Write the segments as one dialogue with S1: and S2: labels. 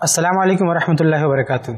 S1: अस्सलाम वालेकुम वरहमतुल्लाहि वबरकातुहू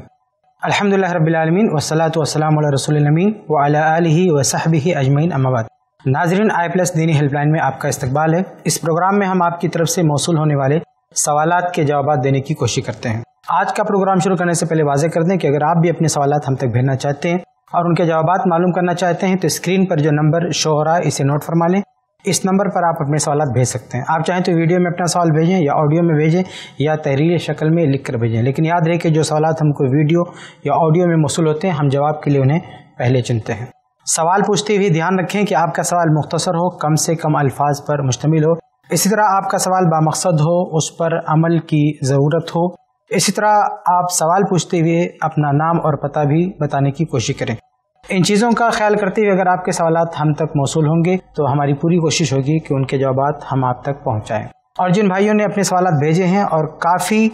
S1: अल्हम्दुलिल्लाह रब्बिल आलमीन वस्सलातु वस्सलामु अला रसूलिल अमीन व अला आलिहि व सहबिहि अजमईन अम्मा बाद नाजरीन आई प्लस दीनी हेल्पलाइन में आपका इस्तकबाल है। इस प्रोग्राम में हम आपकी तरफ़ से मौसूल होने वाले सवालात के जवाब देने की कोशिश करते हैं। आज का प्रोग्राम शुरू करने से पहले वाजे कर दें कि अगर आप भी अपने सवालात हम तक भेजना चाहते हैं और उनके जवाब मालूम करना चाहते हैं तो स्क्रीन पर जो नंबर शो हो रहा है, इसे नोट फरमा लें। इस नंबर पर आप अपने सवाल भेज सकते हैं। आप चाहें तो वीडियो में अपना सवाल भेजें या ऑडियो में भेजें या तहरीर शक्ल में लिख कर भेजें। लेकिन याद रहे कि जो सवाल हमको वीडियो या ऑडियो में मौसू होते हैं, हम जवाब के लिए उन्हें पहले चुनते हैं। सवाल पूछते हुए ध्यान रखें कि आपका सवाल मुख्तसर हो, कम से कम अल्फाज पर मुश्तमिल हो। इसी तरह आपका सवाल बामकसद हो, उस पर अमल की ज़रूरत हो। इसी तरह आप सवाल पूछते हुए अपना नाम और पता भी बताने की कोशिश करें। इन चीज़ों का ख्याल करते हुए अगर आपके सवाल हम तक मौसू होंगे तो हमारी पूरी कोशिश होगी कि उनके जवाब हम आप तक पहुँचाएँ। और जिन भाइयों ने अपने सवाल भेजे हैं और काफ़ी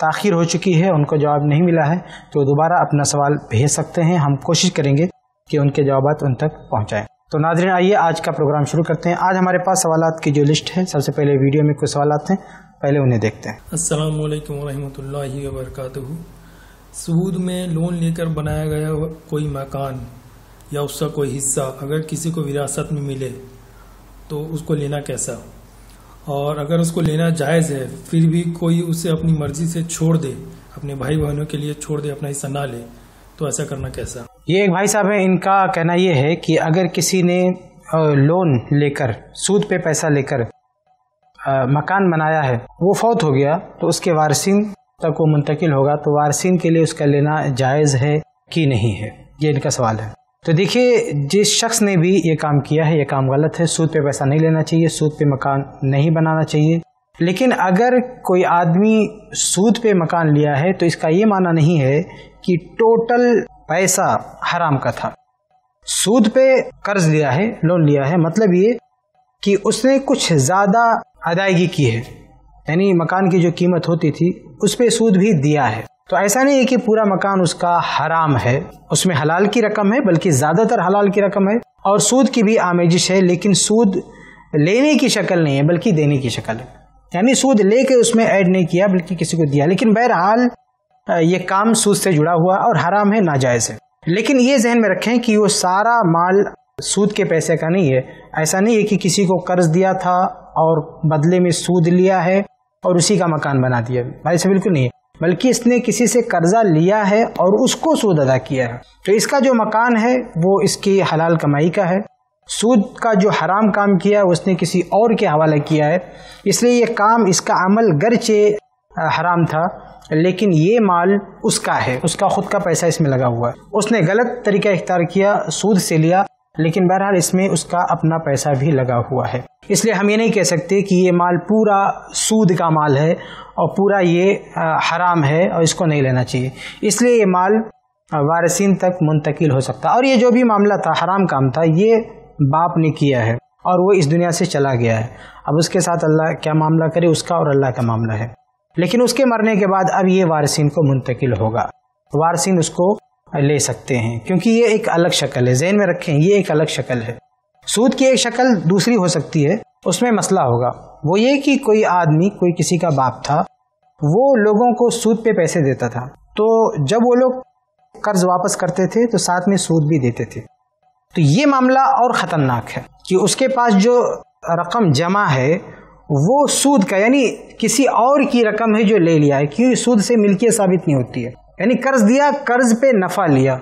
S1: ताखिर हो चुकी है, उनको जवाब नहीं मिला है तो दोबारा अपना सवाल भेज सकते हैं। हम कोशिश करेंगे कि उनके जवाब उन तक पहुँचाएँ। तो नाजरीन, आइए आज का प्रोग्राम शुरू करते हैं। आज हमारे पास सवाल की जो लिस्ट है, सबसे पहले वीडियो में कुछ सवाल हैं, पहले उन्हें देखते हैं।
S2: अस्सलाम वालेकुम रहमतुल्लाहि व बरकातहू सूद में लोन लेकर बनाया गया कोई मकान या उसका कोई हिस्सा अगर किसी को विरासत में मिले तो उसको लेना कैसा? और अगर उसको लेना जायज़ है, फिर भी कोई उसे अपनी मर्ज़ी से छोड़ दे, अपने भाई बहनों के लिए छोड़ दे, अपना हिस्सा ना ले तो ऐसा करना कैसा?
S1: ये एक भाई साहब है, इनका कहना ये है कि अगर किसी ने लोन लेकर, सूद पे पैसा लेकर मकान बनाया है, वो फौत हो गया तो उसके वारसिन तक वो मुंतकिल होगा तो वारसिन के लिए उसका लेना जायज़ है कि नहीं है? ये इनका सवाल है। तो देखिए, जिस शख्स ने भी ये काम किया है, ये काम गलत है। सूद पे पैसा नहीं लेना चाहिए, सूद पे मकान नहीं बनाना चाहिए। लेकिन अगर कोई आदमी सूद पे मकान लिया है तो इसका ये माना नहीं है कि टोटल पैसा हराम का था। सूद पे कर्ज लिया है, लोन लिया है मतलब ये कि उसने कुछ ज़्यादा अदायगी की है। यानी मकान की जो कीमत होती थी, उस पर सूद भी दिया है। तो ऐसा नहीं है कि पूरा मकान उसका हराम है, उसमें हलाल की रकम है, बल्कि ज़्यादातर हलाल की रकम है, और सूद की भी आमेजिश है, लेकिन सूद लेने की शक्ल नहीं है, बल्कि देने की शक्ल है। यानी सूद लेके उसमें ऐड नहीं किया, बल्कि किसी को दिया। लेकिन बहरहाल, ये काम सूद से जुड़ा हुआ और हराम है, नाजायज़ है। लेकिन ये जहन में रखें कि वो सारा माल सूद के पैसे का नहीं है। ऐसा नहीं है कि किसी को कर्ज दिया था और बदले में सूद लिया है और उसी का मकान बना दिया भाई से बिल्कुल नहीं है। बल्कि इसने किसी से कर्जा लिया है और उसको सूद अदा किया है। तो इसका जो मकान है, वो इसकी हलाल कमाई का है। सूद का जो हराम काम किया उसने किसी और के हवाले किया है। इसलिए ये काम, इसका अमल गरचे हराम था। लेकिन ये माल उसका है। उसका खुद का पैसा इसमें लगा हुआ है। उसने गलत तरीका इख्तियार किया, सूद से लिया। लेकिन बहरहाल इसमें उसका अपना पैसा भी लगा हुआ है। इसलिए हम ये नहीं कह सकते कि ये माल पूरा सूद का माल है और पूरा ये हराम है और इसको नहीं लेना चाहिए। इसलिए ये माल वारसीन तक मुंतकिल हो सकता। और ये जो भी मामला था, हराम काम था, ये बाप ने किया है और वो इस दुनिया से चला गया है। अब उसके साथ अल्लाह क्या मामला करे, उसका और अल्लाह का मामला है। लेकिन उसके मरने के बाद अब ये वारसीन को मुंतकिल होगा। वारसीन उसको ले सकते हैं, क्योंकि ये एक अलग शक्ल है, जहन में रखें, ये एक अलग शक्ल है। सूद की एक शक्ल दूसरी हो सकती है, उसमें मसला होगा। वो ये कि कोई आदमी, कोई किसी का बाप था, वो लोगों को सूद पे पैसे देता था। तो जब वो लोग कर्ज वापस करते थे तो साथ में सूद भी देते थे। तो ये मामला और ख़तरनाक है कि उसके पास जो रकम जमा है, वो सूद का, यानी किसी और की रकम है जो ले लिया है क्योंकि सूद से मिल्कियत साबित नहीं होती है। यानी कर्ज दिया, कर्ज पे नफ़ा लिया।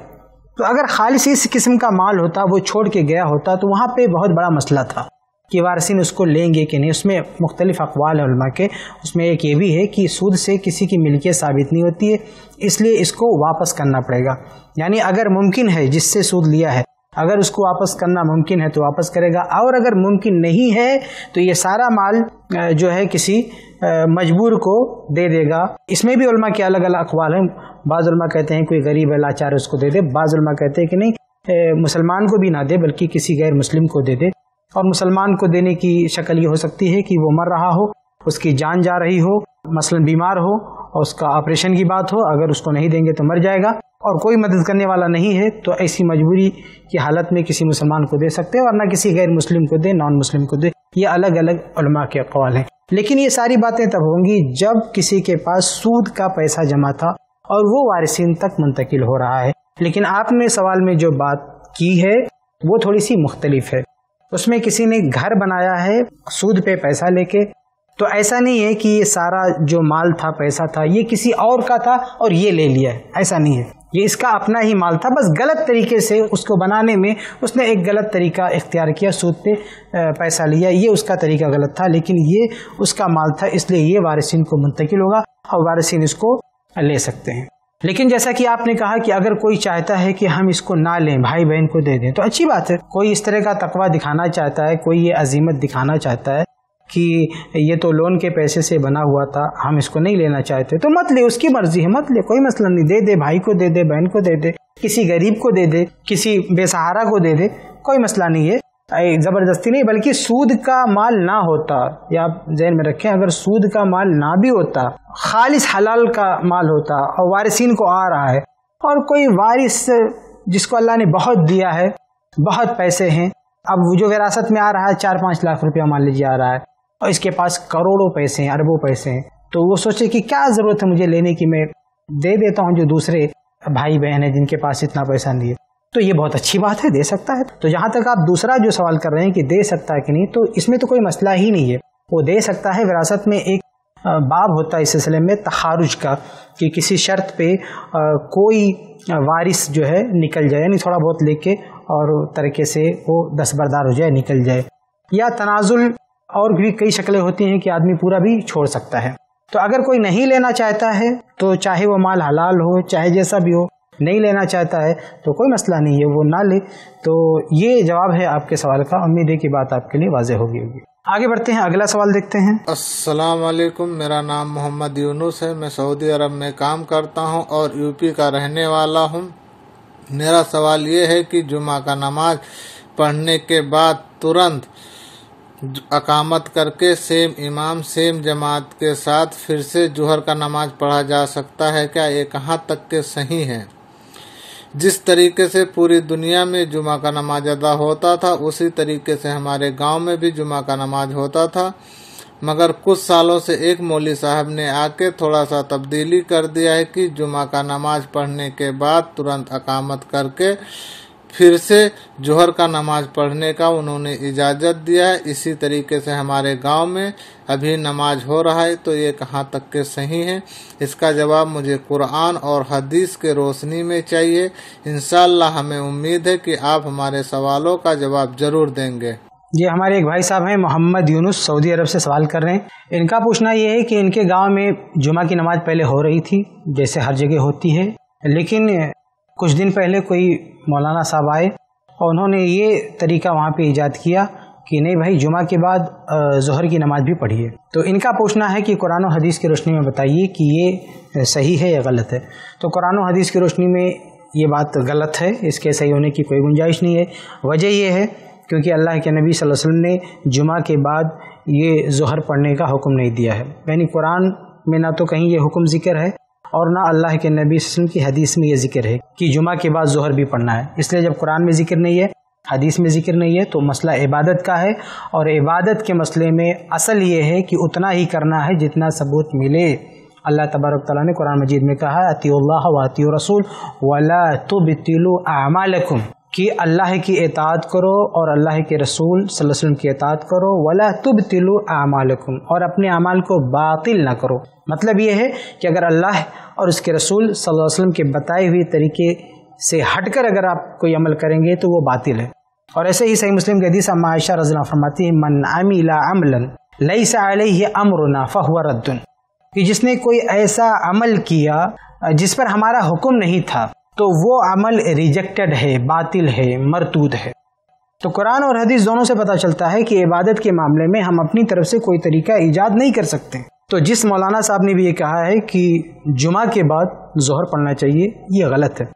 S1: तो अगर खालिश इस किस्म का माल होता, वो छोड़ के गया होता तो वहाँ पे बहुत बड़ा मसला था कि वारसिन उसको लेंगे कि नहीं। उसमें मुख्तलिफ़ अकवाल है के। उसमें एक ये भी है कि सूद से किसी की मिल्कियत साबित नहीं होती है, इसलिए इसको वापस करना पड़ेगा। यानी अगर मुमकिन है जिससे सूद लिया है अगर उसको वापस करना मुमकिन है तो वापस करेगा। और अगर मुमकिन नहीं है तो ये सारा माल जो है किसी मजबूर को दे देगा। इसमें भी उलमा के अलग अलग अखबार हैं। बाज़ कहते हैं, कोई गरीब है, लाचार उसको दे दे। बाज़ कहते हैं कि, नहीं मुसलमान को भी ना दे, बल्कि किसी गैर मुस्लिम को दे दे। और मुसलमान को देने की शक्ल ये हो सकती है कि वो मर रहा हो, उसकी जान जा रही हो, मसलन बीमार हो, और उसका ऑपरेशन की बात हो। अगर उसको नहीं देंगे तो मर जाएगा। और कोई मदद करने वाला नहीं है तो ऐसी मजबूरी की हालत में किसी मुसलमान को दे सकते हैं और ना किसी गैर मुस्लिम को दे नॉन मुस्लिम को दे। ये अलग अलग के अकवाल हैं। लेकिन ये सारी बातें तब होंगी जब किसी के पास सूद का पैसा जमा था और वो वारिसिन तक मुंतकिल हो रहा है। लेकिन आपने सवाल में जो बात की है, वो थोड़ी सी मुख्तलिफ़ है। उसमें किसी ने घर बनाया है, सूद पे पैसा लेके तो ऐसा नहीं है कि ये सारा जो माल था, पैसा था, ये किसी और का था और ये ले लिया है। ऐसा नहीं है। ये इसका अपना ही माल था, बस गलत तरीके से उसको बनाने में उसने एक गलत तरीका इख्तियार किया, सूद पे पैसा लिया। ये उसका तरीका गलत था, लेकिन ये उसका माल था, इसलिए ये वारिसिन को मुंतकिल होगा और वारिसिन इसको ले सकते हैं। लेकिन जैसा कि आपने कहा कि अगर कोई चाहता है कि हम इसको ना लें भाई बहन को दे दें तो अच्छी बात है। कोई इस तरह का तकवा दिखाना चाहता है, कोई ये अजीमत दिखाना चाहता है कि ये तो लोन के पैसे से बना हुआ था, हम इसको नहीं लेना चाहते। तो मत ले, उसकी मर्ज़ी है, मत ले, कोई मसला नहीं। दे दे, भाई को दे दे, बहन को दे दे, किसी गरीब को दे दे, किसी बेसहारा को दे दे, कोई मसला नहीं है। ज़बरदस्ती नहीं, बल्कि सूद का माल ना होता, या आप जहन में रखें, अगर सूद का माल ना भी होता, खालिश हलाल का माल होता, और वारिसिन को आ रहा है, और कोई वारिस जिसको अल्लाह ने बहुत दिया है, बहुत पैसे हैं, अब जो विरासत में आ रहा है, चार पाँच लाख रुपया मान लीजिए आ रहा है और इसके पास करोड़ों पैसे हैं, अरबों पैसे हैं। तो वो सोचे कि क्या ज़रूरत है मुझे लेने की, मैं दे देता हूँ जो दूसरे भाई बहन है जिनके पास इतना पैसा नहीं है। तो ये बहुत अच्छी बात है, दे सकता है। तो जहाँ तक आप दूसरा जो सवाल कर रहे हैं कि दे सकता है कि नहीं तो इसमें तो कोई मसला ही नहीं है। वो दे सकता है, विरासत में एक बाब होता है इस सिलसिले में तखारुज का, कि किसी शर्त पे कोई वारिस जो है निकल जाए, यानी थोड़ा बहुत लेके और तरीके से वो दसबरदार हो जाए, निकल जाए। या तनाजुल और भी कई शक्लें होती हैं कि आदमी पूरा भी छोड़ सकता है। तो अगर कोई नहीं लेना चाहता है तो चाहे वो माल हलाल हो, चाहे जैसा भी हो, नहीं लेना चाहता है तो कोई मसला नहीं है, वो ना ले। तो ये जवाब है आपके सवाल का। उम्मीद है कि बात आपके लिए वाजह होगी होगी। आगे बढ़ते हैं, अगला सवाल देखते हैं।
S3: अस्सलाम वालेकुम मेरा नाम मोहम्मद यूनुस है। मैं सऊदी अरब में काम करता हूँ और यूपी का रहने वाला हूँ। मेरा सवाल ये है कि जुमा का नमाज़ पढ़ने के बाद तुरंत अकामत करके सेम इमाम, सेम जमात के साथ फिर से जुहर का नमाज़ पढ़ा जा सकता है। क्या ये कहाँ तक के सही है? जिस तरीके से पूरी दुनिया में जुमा का नमाज़ अदा होता था, उसी तरीके से हमारे गाँव में भी जुमा का नमाज़ होता था। मगर कुछ सालों से एक मौली साहब ने आके थोड़ा सा तब्दीली कर दिया है कि जुमा का नमाज़ पढ़ने के बाद तुरंत अकामत करके फिर से जोहर का नमाज़ पढ़ने का उन्होंने इजाज़त दिया है। इसी तरीके से हमारे गाँव में अभी नमाज़ हो रहा है तो ये कहाँ तक के सही है? इसका जवाब मुझे कुरान और हदीस के रोशनी में चाहिए। इनशाला हमें उम्मीद है कि आप हमारे सवालों का जवाब ज़रूर देंगे।
S1: ये हमारे एक भाई साहब हैं, मोहम्मद यूनुस, सऊदी अरब से सवाल कर रहे हैं। इनका पूछना ये है कि इनके गाँव में जुमा की नमाज़ पहले हो रही थी, जैसे हर जगह होती है। लेकिन कुछ दिन पहले कोई मौलाना साहब आए और उन्होंने ये तरीका वहाँ पे ईजाद किया कि नहीं भाई जुमा के बाद जहर की नमाज़ भी पढ़िए। तो इनका पूछना है कि कुरान हदीस की रोशनी में बताइए कि ये सही है या गलत है? तो कुरान हदीस की रोशनी में ये बात गलत है, इसके सही होने की कोई गुंजाइश नहीं है। वजह यह है क्योंकि अल्लाह के नबी वसल्लम ने जुमा के बाद ये जहर पढ़ने का हुक्म नहीं दिया है। यानी कुरान में ना तो कहीं ये हुक्म ज़िक्र है और ना अल्लाह के नबी वसल्लम की हदीस में ये ज़िक्र है कि जुमा के बाद जोहर भी पढ़ना है। इसलिए जब कुरान में ज़िक्र नहीं है, हदीस में ज़िक्र नहीं है तो मसला इबादत का है और इबादत के मसले में असल ये है कि उतना ही करना है जितना सबूत मिले। अल्लाह तबारक ताली ने कुरान मजीद में कहा अती वाती रसूल, वला तुबतिलु आमालकुम। कि अल्लाह की एतात करो और अल्लाह के रसूल वसल्लम की एतात करो, वला तुब तिलु आमालकुम, और अपने अमाल को बातिल ना करो। मतलब ये है कि अगर अल्लाह और उसके रसूल वसल्लम के बताए हुए तरीके से हटकर अगर आप कोई अमल करेंगे तो वो बातिल है। और ऐसे ही सही मुस्लिम के हदीस मायशा रजना फरमाती है, मन अमीला अमलन लई सा अमरना फहुआ रद्दुन। कि जिसने कोई ऐसा अमल किया, जिस पर हमारा हुक्म नहीं था तो वो अमल रिजेक्टेड है, बातिल है, मरतूद है। तो कुरान और हदीस दोनों से पता चलता है कि इबादत के मामले में हम अपनी तरफ़ से कोई तरीका ईजाद नहीं कर सकते। तो जिस मौलाना साहब ने भी ये कहा है कि जुमा के बाद जहर पढ़ना चाहिए, ये गलत है।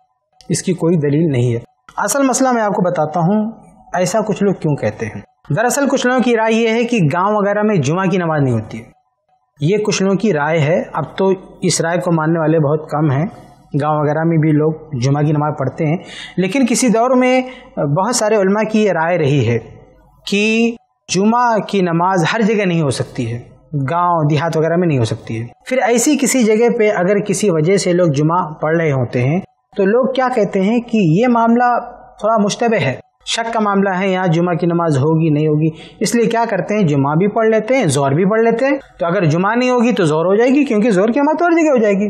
S1: इसकी कोई दलील नहीं है। असल मसला मैं आपको बताता हूँ, ऐसा कुछ लोग क्यों कहते हैं? दरअसल कुछ लोगों की राय यह है कि गाँव वगैरह में जुमा की नमाज़ नहीं होती है। ये कुछ लोगों की राय है, अब तो इस राय को मानने वाले बहुत कम हैं। गाँव वगैरह में भी लोग जुमा की नमाज़ पढ़ते हैं, लेकिन किसी दौर में बहुत सारे उलमा की ये राय रही है कि जुमा की नमाज़ हर जगह नहीं हो सकती है, गाँव, देहात वगैरह में नहीं हो सकती है। फिर ऐसी किसी जगह पे अगर किसी वजह से लोग जुमा पढ़ रहे होते हैं तो लोग क्या कहते हैं कि ये मामला थोड़ा मुश्तबे है। शक का मामला है, यहाँ जुमा की नमाज़ होगी, नहीं होगी, इसलिए क्या करते हैं जुमा भी पढ़ लेते हैं, ज़ोर भी पढ़ लेते हैं। तो अगर जुमा नहीं होगी तो ज़ोर हो जाएगी, क्योंकि ज़ोर की नमाज़ हर जगह हो जाएगी।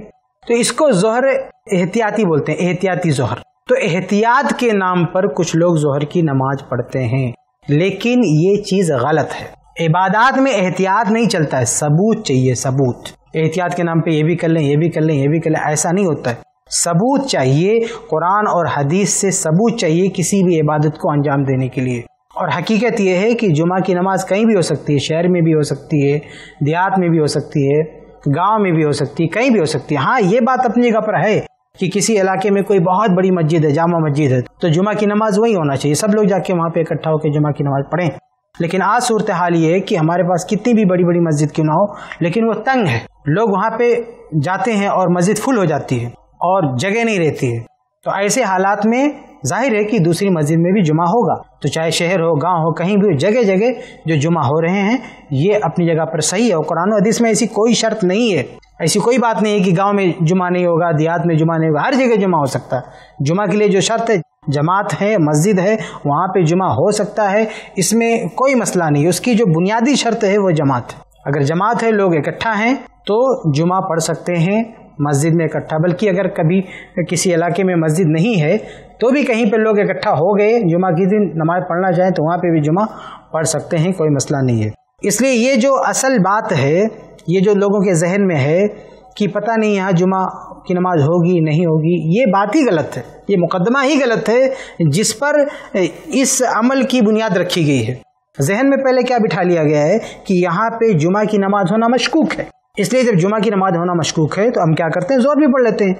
S1: तो इसको जहर एहतियाती बोलते हैं, एहतियाती जहर। तो एहतियात के नाम पर कुछ लोग जहर की नमाज़ पढ़ते हैं, लेकिन ये चीज़ गलत है। इबादत में एहतियात नहीं चलता है, सबूत चाहिए, सबूत। एहतियात के नाम पे ये भी कर लें, ये भी कर लें, ये भी कर लें, ऐसा नहीं होता है। सबूत चाहिए, कुरान और हदीस से सबूत चाहिए किसी भी इबादत को अंजाम देने के लिए। और हकीकत यह है कि जुमा की नमाज़ कहीं भी हो सकती है, शहर में भी हो सकती है, देहात में भी हो सकती है गाँव में भी हो सकती है कहीं भी हो सकती। है हाँ ये बात अपनी जगह पर है कि किसी इलाके में कोई बहुत बड़ी मस्जिद है, जामा मस्जिद है तो जुमा की नमाज़ वही होना चाहिए। सब लोग जाके वहाँ पे इकट्ठा होकर जुमा की नमाज़ पढ़ें। लेकिन आज सूरत हाल ये है कि हमारे पास कितनी भी बड़ी बड़ी मस्जिद क्यों ना हो, लेकिन वो तंग है। लोग वहाँ पे जाते हैं और मस्जिद फुल हो जाती है और जगह नहीं रहती है। तो ऐसे हालात में ज़ाहिर है कि दूसरी मस्जिद में भी जुमा होगा। तो चाहे शहर हो, गाँव हो, कहीं भी हो जगह जगह जो जुमा हो रहे हैं, ये अपनी जगह पर सही है और कुरान हदीस में ऐसी कोई शर्त नहीं है। ऐसी कोई बात नहीं है कि गाँव में जुमा नहीं होगा, देहात में जुमा नहीं होगा, हर जगह जुमा हो सकता है। जुमा के लिए जो शर्त है, जमात है, मस्जिद है, वहाँ पे जुमा हो सकता है। इसमें कोई मसला नहीं उसकी जो बुनियादी शर्त है, वो जमात। अगर जमात है, लोग इकट्ठा हैं तो जुमा पढ़ सकते हैं, मस्जिद में इकट्ठा। बल्कि अगर कभी किसी इलाके में मस्जिद नहीं है तो भी कहीं पर लोग इकट्ठा हो गए जुमा की दिन नमाज़ पढ़ना चाहें तो वहाँ पे भी जुमा पढ़ सकते हैं, कोई मसला नहीं है। इसलिए ये जो असल बात है, ये जो लोगों के जहन में है कि पता नहीं यहाँ जुमा की नमाज़ होगी, नहीं होगी, ये बात ही गलत है। ये मुकदमा ही गलत है, जिस पर इस अमल की बुनियाद रखी गई है। जहन में पहले क्या बिठा लिया गया है कि यहाँ पे जुमा की नमाज़ होना मशकूक है। इसलिए जब जुमा की नमाज़ होना मशकूक है तो हम क्या करते हैं? ज़ोर भी पढ़ लेते हैं।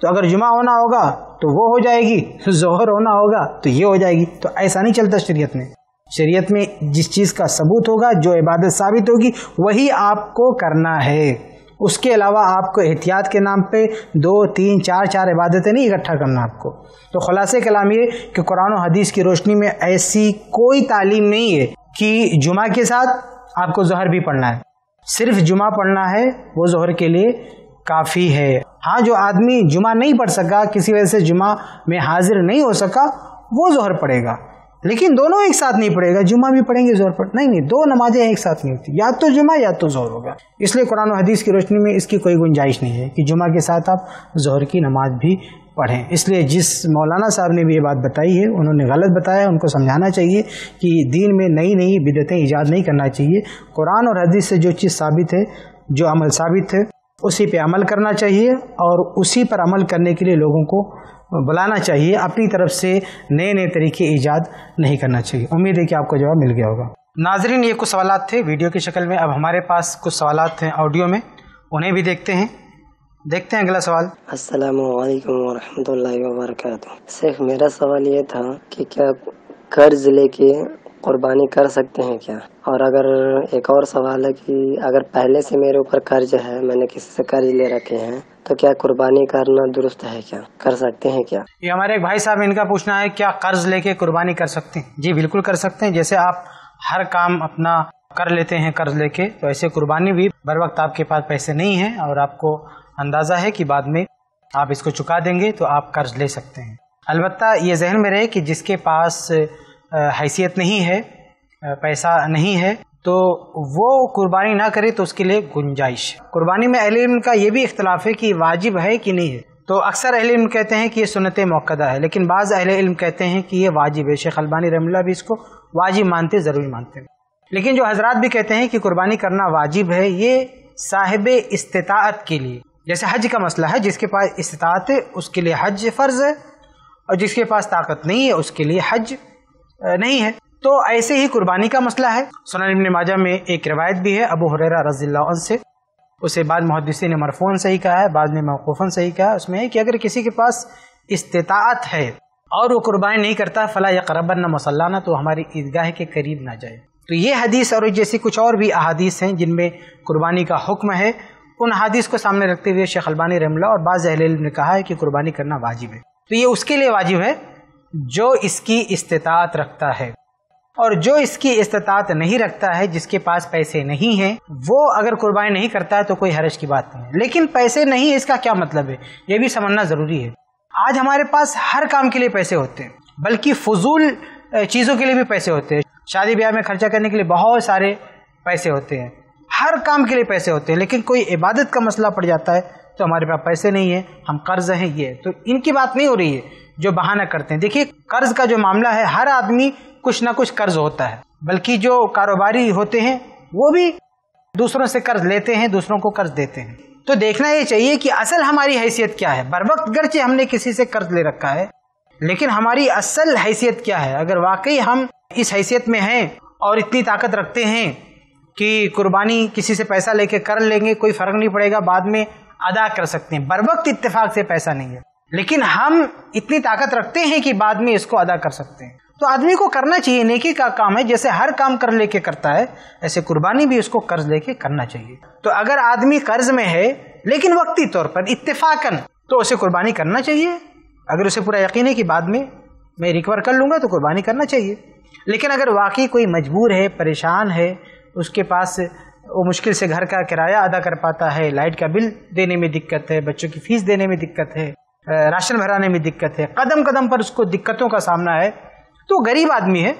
S1: तो अगर जुमा होना होगा तो वो हो जाएगी जोहर होना होगा तो ये हो जाएगी। तो ऐसा नहीं चलता शरीयत में। शरीयत में जिस चीज़ का सबूत होगा, जो इबादत साबित होगी, वही आपको करना है। उसके अलावा आपको एहतियात के नाम पे दो, तीन, चार चार इबादतें नहीं इकट्ठा करना आपको। तो खुलासे कलाम ये कि कुरान हदीस की रोशनी में ऐसी कोई तालीम नहीं है कि जुमा के साथ आपको जहर भी पढ़ना है। सिर्फ़ जुमा पढ़ना है, वो जहर के लिए काफ़ी है। हाँ जो आदमी जुमा नहीं पढ़ सका, किसी वजह से जुमा में हाजिर नहीं हो सका, वो जोहर पढ़ेगा। लेकिन दोनों एक साथ नहीं पढ़ेगा, जुमा भी पढ़ेंगे ज़ोर पढ़, नहीं नहीं, दो नमाजें एक साथ नहीं होती। या तो जुमा या तो ज़ोर होगा। इसलिए कुरान हदीस की रोशनी में इसकी कोई गुंजाइश नहीं है कि जुमा के साथ आप जोहर की नमाज़ भी पढ़ें। इसलिए जिस मौलाना साहब ने भी ये बात बताई है, उन्होंने गलत बताया उनको समझाना चाहिए कि दीन में नई नई बिदतें ईजाद नहीं करना चाहिए। कुरान और हदीस से जो चीज़ साबित है, जो अमल साबित है उसी पे अमल करना चाहिए और उसी पर अमल करने के लिए लोगों को बुलाना चाहिए। अपनी तरफ़ से नए नए तरीके ईजाद नहीं करना चाहिए। उम्मीद है कि आपको जवाब मिल गया होगा। नाजरीन, ये कुछ सवाल थे वीडियो की शक्ल में। अब हमारे पास कुछ सवाल हैं ऑडियो में। उन्हें भी देखते हैं। देखते हैं अगला सवाल।
S4: अस्सलाम वालेकुम वरहमतुल्लाहि सिर्फ़ मेरा सवाल ये था कि क्या कर्ज लेके कुर्बानी कर सकते हैं क्या? और अगर एक और सवाल है कि अगर पहले से मेरे ऊपर कर्ज है, मैंने किसी से कर्ज ले रखे हैं तो क्या कुर्बानी करना दुरुस्त है क्या? कर सकते हैं क्या?
S1: ये हमारे एक भाई साहब इनका पूछना है, क्या कर्ज लेके कुर्बानी कर सकते हैं? जी, बिल्कुल कर सकते हैं। जैसे आप हर काम अपना कर लेते हैं कर्ज लेके तो ऐसे कुर्बानी भी बर वक्त आपके पास पैसे नहीं है और आपको अंदाज़ा है कि बाद में आप इसको चुका देंगे तो आप कर्ज ले सकते हैं। अलबत्ता ये जहन में रहे कि जिसके पास हैसियत नहीं है पैसा नहीं है तो वो कुर्बानी ना करे तो उसके लिए गुंजाइश। कुर्बानी में अहल का ये भी इख्तलाफ है कि वाजिब है कि नहीं है। तो अक्सर अहल कहते हैं कि ये सुनत मौकदा है, लेकिन बाज़ अहल इल्म कहते हैं कि ये वाजिब है। शेख अलबानी रमला भी इसको वाजिब मानते, ज़रूरी मानते हैं। लेकिन जो हजरात भी कहते हैं कि कुर्बानी करना वाजिब है, ये साहिब इस्तात के लिए। जैसे हज का मसला है, जिसके पास इस्तात है, उसके लिए हज फ़र्ज़ है, और जिसके पास ताकत नहीं है, उसके लिए हज नहीं है। तो ऐसे ही कुर्बानी का मसला है। सुनान माजा में एक रिवायत भी है, अबू हुरैरा रजील्ला से। उसे बाद मुहदसी ने मरफोन सही कहा है, बाद में मौकूफ़न सही कहा। उसमें है कि अगर किसी के पास इस्तात है और वो कुर्बानी नहीं करता, फला या करबन न मसलाना तो हमारी ईदगाह के करीब ना जाए। तो ये हदीस और जैसी कुछ और भी अहादीस हैं जिनमें कुर्बानी का हुक्म है। उन हदीस को सामने रखते हुए शेख अलबानी रमला और बाज़ ने कहा है कि कुर्बानी करना वाजिब है। तो ये उसके लिए वाजिब है जो इसकी इस्तात रखता है। और जो इसकी इस्तात नहीं रखता है, जिसके पास पैसे नहीं है, वो अगर कुर्बानी नहीं करता है तो कोई हरज की बात नहीं है। लेकिन पैसे नहीं इसका क्या मतलब है? ये भी समझना ज़रूरी है। आज हमारे पास हर काम के लिए पैसे होते हैं, बल्कि फजूल चीज़ों के लिए भी पैसे होते हैं। शादी ब्याह में खर्चा करने के लिए बहुत सारे पैसे होते हैं। हर काम के लिए पैसे होते हैं, लेकिन कोई इबादत का मसला पड़ जाता है तो हमारे पास पैसे नहीं है, हम कर्ज हैं, ये। तो इनकी बात नहीं हो रही है। जो बहाना करते हैं। देखिए, कर्ज का जो मामला है, हर आदमी कुछ ना कुछ कर्ज होता है। बल्कि जो कारोबारी होते हैं, वो भी दूसरों से कर्ज लेते हैं, दूसरों को कर्ज देते हैं। तो देखना ये चाहिए कि असल हमारी हैसियत क्या है। बर वक्त गर्चे हमने किसी से कर्ज ले रखा है, लेकिन हमारी असल हैसियत क्या है? अगर वाकई हम इस हैसियत में हैं और इतनी ताकत रखते हैं कि कुर्बानी किसी से पैसा लेके कर लेंगे, कोई फ़र्क नहीं पड़ेगा, बाद में अदा कर सकते हैं। बर वक्त इतफाक से पैसा नहीं है। लेकिन हम इतनी ताकत रखते हैं कि बाद में इसको अदा कर सकते हैं। तो आदमी को करना चाहिए, नेकी का काम है, जैसे हर काम कर लेके करता है, ऐसे कुर्बानी भी उसको कर्ज लेके करना चाहिए। तो अगर आदमी कर्ज में है, लेकिन वक्ती तौर पर, इत्तेफाकन तो उसे कुर्बानी करना चाहिए। अगर उसे पूरा यकीन है कि बाद में मैं रिकवर कर लूँगा तो कुर्बानी करना चाहिए। लेकिन अगर वाकई कोई मजबूर है, परेशान है, उसके पास, वो मुश्किल से घर का किराया अदा कर पाता है, लाइट का बिल देने में दिक्कत है, बच्चों की फ़ीस देने में दिक्कत है राशन भराने में दिक्कत है। कदम कदम पर उसको दिक्कतों का सामना है। तो गरीब आदमी है,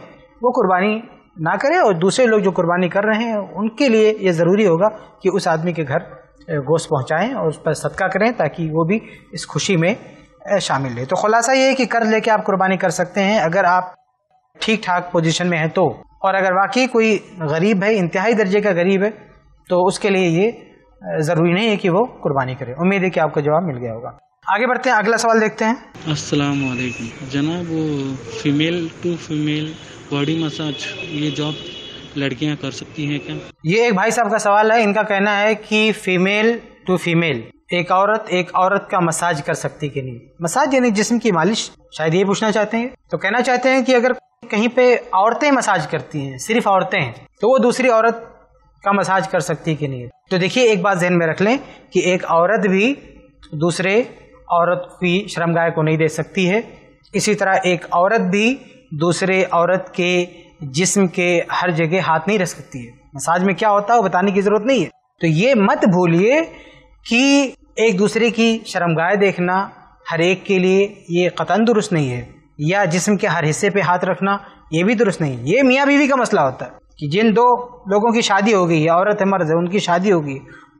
S1: वो कुर्बानी ना करे और दूसरे लोग जो कुर्बानी कर रहे हैं, उनके लिए ये ज़रूरी होगा कि उस आदमी के घर गोश्त पहुंचाएँ और उस पर सदका करें ताकि वो भी इस खुशी में शामिल है तो खुलासा ये है कि कर्ज लेके आप कुर्बानी कर सकते हैं। अगर आप ठीक ठाक पोजीशन में हैं तो। और अगर वाकई कोई गरीब है, इंतहाई दर्जे का गरीब है तो उसके लिए ये ज़रूरी नहीं है कि वो कुर्बानी करे। उम्मीद है कि आपको जवाब मिल गया होगा। आगे बढ़ते हैं अगला सवाल देखते हैं।
S5: अस्सलाम वालेकुम जनाब वो female to female body massage ये जॉब लड़कियाँ कर सकती हैं क्या?
S1: ये एक भाई साहब का सवाल है इनका कहना है कि फीमेल टू फीमेल एक औरत एक औरत का मसाज कर सकती कि नहीं? मसाज यानी जिस्म की मालिश शायद ये पूछना चाहते हैं। तो कहना चाहते हैं कि अगर कहीं पे औरतें मसाज करती हैं सिर्फ़ औरतें तो वो दूसरी औरत का मसाज कर सकती कि नहीं? तो देखिए एक बात जहन में रख लें कि एक औरत भी दूसरे औरत की श्रमगाय को नहीं दे सकती है। इसी तरह एक औरत भी दूसरे औरत के जिस्म के हर जगह हाथ नहीं रख सकती है। मसाज में क्या होता है वो बताने की ज़रूरत नहीं है। तो ये मत भूलिए कि एक दूसरे की शर्मगाह देखना हर एक के लिए ये कतन दुरुस्त नहीं है। या जिस्म के हर हिस्से पे हाथ रखना ये भी दुरुस्त नहीं है। ये मियाँ बीवी का मसला होता है कि जिन दो लोगों की शादी हो गई है औरत है, मर्द है, उनकी शादी होगी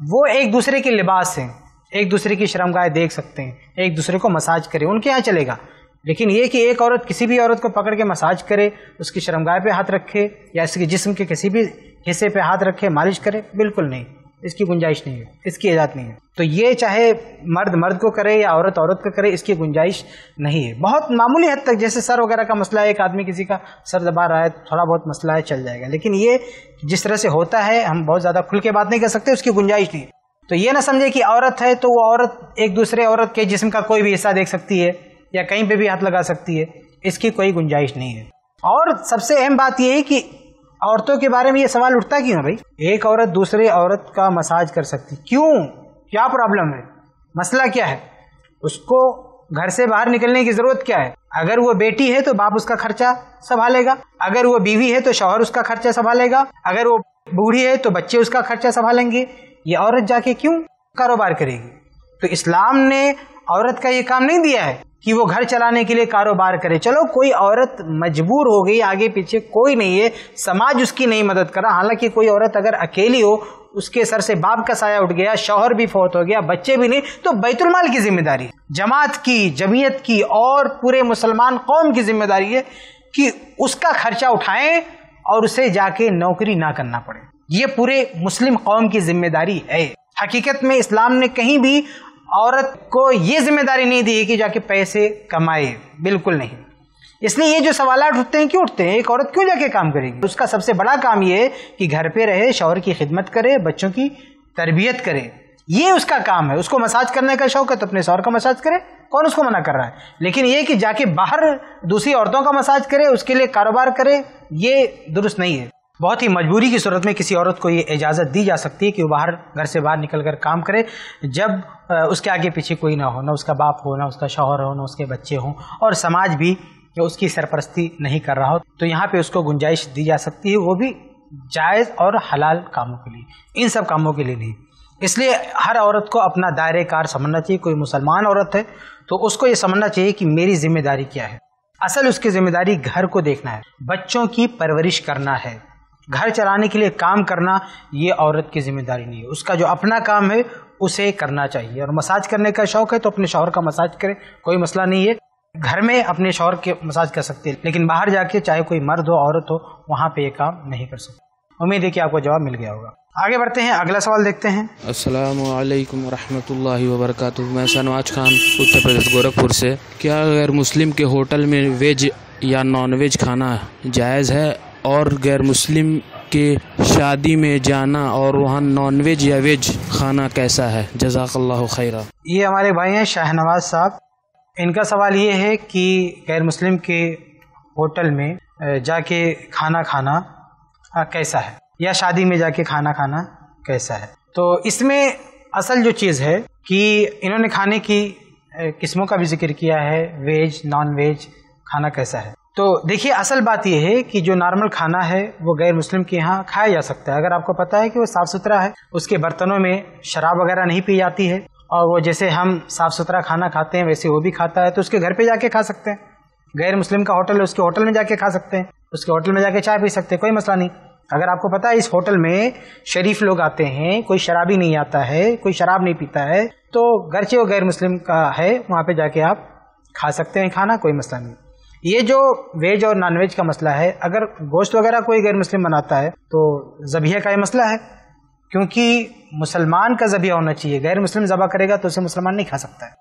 S1: वो एक दूसरे के लिबास हैं। एक दूसरे की शर्मगाह देख सकते हैं, एक दूसरे को मसाज करे, उनके यहाँ चलेगा। लेकिन ये कि एक औरत किसी भी औरत को पकड़ के मसाज करे, उसकी शर्मगाह पे हाथ रखे, या इसके जिस्म के किसी भी हिस्से पे हाथ रखे, मालिश करे, बिल्कुल नहीं। इसकी गुंजाइश नहीं है, इसकी इजाज़त नहीं है। तो ये चाहे मर्द मर्द को करे या औरत औरत को करे, इसकी गुंजाइश नहीं है। बहुत मामूली हद तक, जैसे सर वगैरह का मसला है, एक आदमी किसी का सर दबा रहा है, थोड़ा बहुत मसला है, चल जाएगा। लेकिन ये जिस तरह से होता है, हम बहुत ज़्यादा खुल के बात नहीं कर सकते, उसकी गुंजाइश नहीं तो ये ना समझे कि औरत है तो वो औरत एक दूसरे औरत के जिसम का कोई भी हिस्सा देख सकती है या कहीं पे भी हाथ लगा सकती है, इसकी कोई गुंजाइश नहीं है। और सबसे अहम बात यह है कि औरतों के बारे में ये सवाल उठता क्यों है भाई? एक औरत दूसरे औरत का मसाज कर सकती क्यों? क्या प्रॉब्लम है? मसला क्या है? उसको घर से बाहर निकलने की ज़रूरत क्या है? अगर वो बेटी है तो बाप उसका खर्चा संभालेगा। अगर वो बीवी है तो शौहर उसका खर्चा संभालेगा। अगर वो बूढ़ी है तो बच्चे उसका खर्चा संभालेंगे। ये औरत जाके क्यों कारोबार करेगी? तो इस्लाम ने औरत का ये काम नहीं दिया है कि वो घर चलाने के लिए कारोबार करे। चलो, कोई औरत मजबूर हो गई, आगे पीछे कोई नहीं है, समाज उसकी नहीं मदद करा। हालाँकि कोई औरत अगर अकेली हो, उसके सर से बाप का साया उठ गया, शौहर भी फौत हो गया, बच्चे भी नहीं तो बैतुलमाल की ज़िम्मेदारी जमात की, जमीयत की और पूरे मुसलमान कौम की ज़िम्मेदारी है कि उसका खर्चा उठाएँ और उसे जाके नौकरी ना करना पड़े। ये पूरे मुस्लिम कौम की ज़िम्मेदारी है। हकीकत में इस्लाम ने कहीं भी औरत को ये ज़िम्मेदारी नहीं दी कि जाके पैसे कमाए। बिल्कुल नहीं। इसलिए ये जो सवाल उठते हैं, क्यों उठते हैं? एक औरत क्यों जाके काम करेगी? उसका सबसे बड़ा काम ये है कि घर पे रहे, शौहर की खिदमत करे, बच्चों की तरबियत करे। ये उसका काम है। उसको मसाज करने का शौक है तो अपने शौहर का मसाज करे। कौन उसको मना कर रहा है? लेकिन ये कि जाके बाहर दूसरी औरतों का मसाज करे, उसके लिए कारोबार करे, ये दुरुस्त नहीं है। बहुत ही मजबूरी की सूरत में किसी औरत को ये इजाज़त दी जा सकती है कि वो बाहर, घर से बाहर निकल कर काम करे, जब उसके आगे पीछे कोई ना हो, ना उसका बाप हो, ना उसका शौहर हो, ना उसके बच्चे हों, और समाज भी उसकी सरपरस्ती नहीं कर रहा हो तो यहाँ पे उसको गुंजाइश दी जा सकती है, वो भी जायज़ और हलाल कामों के लिए, इन सब कामों के लिए नहीं। इसलिए हर औरत को अपना दायरे कार समझना चाहिए, कोई मुसलमान औरत है तो उसको ये समझना चाहिए कि मेरी ज़िम्मेदारी क्या है। असल उसकी ज़िम्मेदारी घर को देखना है, बच्चों की परवरिश करना है। घर चलाने के लिए काम करना ये औरत की ज़िम्मेदारी नहीं है। उसका जो अपना काम है, उसे करना चाहिए। और मसाज करने का शौक है तो अपने शौहर का मसाज करे, कोई मसला नहीं है। घर में अपने शौहर के मसाज कर सकते हैं, लेकिन बाहर जाके चाहे कोई मर्द हो, औरत हो, वहाँ पे ये काम नहीं कर सकते। उम्मीद है कि आपको जवाब मिल गया होगा। आगे बढ़ते हैं, अगला सवाल देखते हैं।
S6: असलकम वरहमतुल्लाहि वबरकातुहू। मैं सनवाज खान, उत्तर प्रदेश, गोरखपुर से। क्या गैर मुस्लिम के होटल में वेज या नॉन वेज खाना जायज़ है? और गैर मुस्लिम के शादी में जाना और वहाँ नॉन वेज या वेज खाना कैसा है? जजाकल्ला खैरा।
S1: ये हमारे भाई हैं शाहनवाज साहब। इनका सवाल ये है कि गैर मुस्लिम के होटल में जाके खाना खाना कैसा है? या शादी में जाके खाना खाना कैसा है? तो इसमें असल जो चीज़ है कि इन्होंने खाने की किस्मों का भी ज़िक्र किया है वेज नॉन वेज खाना कैसा है? तो देखिए, असल बात यह है कि जो नॉर्मल खाना है, वो गैर मुस्लिम के यहाँ खाया जा सकता है। अगर आपको पता है कि वो साफ़ सुथरा है, उसके बर्तनों में शराब वगैरह नहीं पी जाती है, और वो जैसे हम साफ़ सुथरा खाना खाते हैं, वैसे वो भी खाता है तो उसके घर पे जाके खा सकते हैं। गैर मुस्लिम का होटल है, उसके होटल में जाके खा सकते हैं। उसके होटल में जाके चाय पी सकते हैं, कोई मसला नहीं। अगर आपको पता है, इस होटल में शरीफ लोग आते हैं, कोई शराबी नहीं आता है, कोई शराब नहीं पीता है तो गर्चे वो गैर मुस्लिम का है, वहाँ पे जाके आप खा सकते हैं खाना, कोई मसला नहीं। ये जो वेज और नॉन वेज का मसला है, अगर गोश्त वगैरह कोई गैर मुस्लिम बनाता है तो जबिया का ये मसला है। क्योंकि मुसलमान का जबिया होना चाहिए। गैर मुस्लिम जबा करेगा तो उसे मुसलमान नहीं खा सकता है।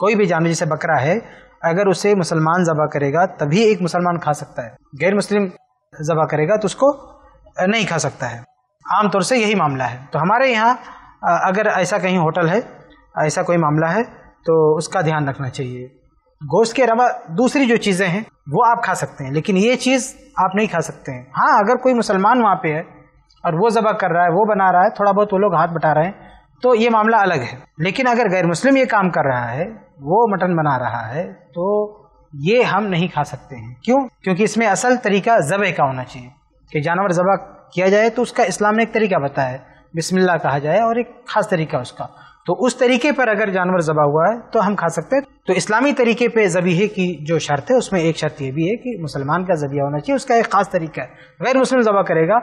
S1: कोई भी जानवर जैसे बकरा है, अगर उसे मुसलमान जबा करेगा, तभी एक मुसलमान खा सकता है। गैर मुस्लिम जबा करेगा तो उसको नहीं खा सकता है। आमतौर से यही मामला है। तो हमारे यहाँ अगर ऐसा कहीं होटल है, ऐसा कोई मामला है तो उसका ध्यान रखना चाहिए। गोश्त के अलावा दूसरी जो चीज़ें हैं, वो आप खा सकते हैं। लेकिन ये चीज़ आप नहीं खा सकते हैं। हाँ अगर कोई मुसलमान वहाँ पे है और वो ज़बह कर रहा है, वो बना रहा है, थोड़ा बहुत वो लोग हाथ बटा रहे हैं तो ये मामला अलग है। लेकिन अगर गैर मुस्लिम ये काम कर रहा है, वो मटन बना रहा है तो ये हम नहीं खा सकते हैं। क्यों? क्योंकि इसमें असल तरीका ज़बह का होना चाहिए। कि जानवर ज़बह किया जाए तो उसका इस्लाम ने एक तरीका बताया बिस्मिल्लाह कहा जाए और एक खास तरीका उसका। तो उस तरीके पर अगर जानवर जबा हुआ है तो हम खा सकते हैं। तो इस्लामी तरीके पे जबीहे की जो शर्त है, उसमें एक शर्त ये भी है कि मुसलमान का जबिया होना चाहिए, उसका एक खास तरीका है। गैर मुस्लिम जबा करेगा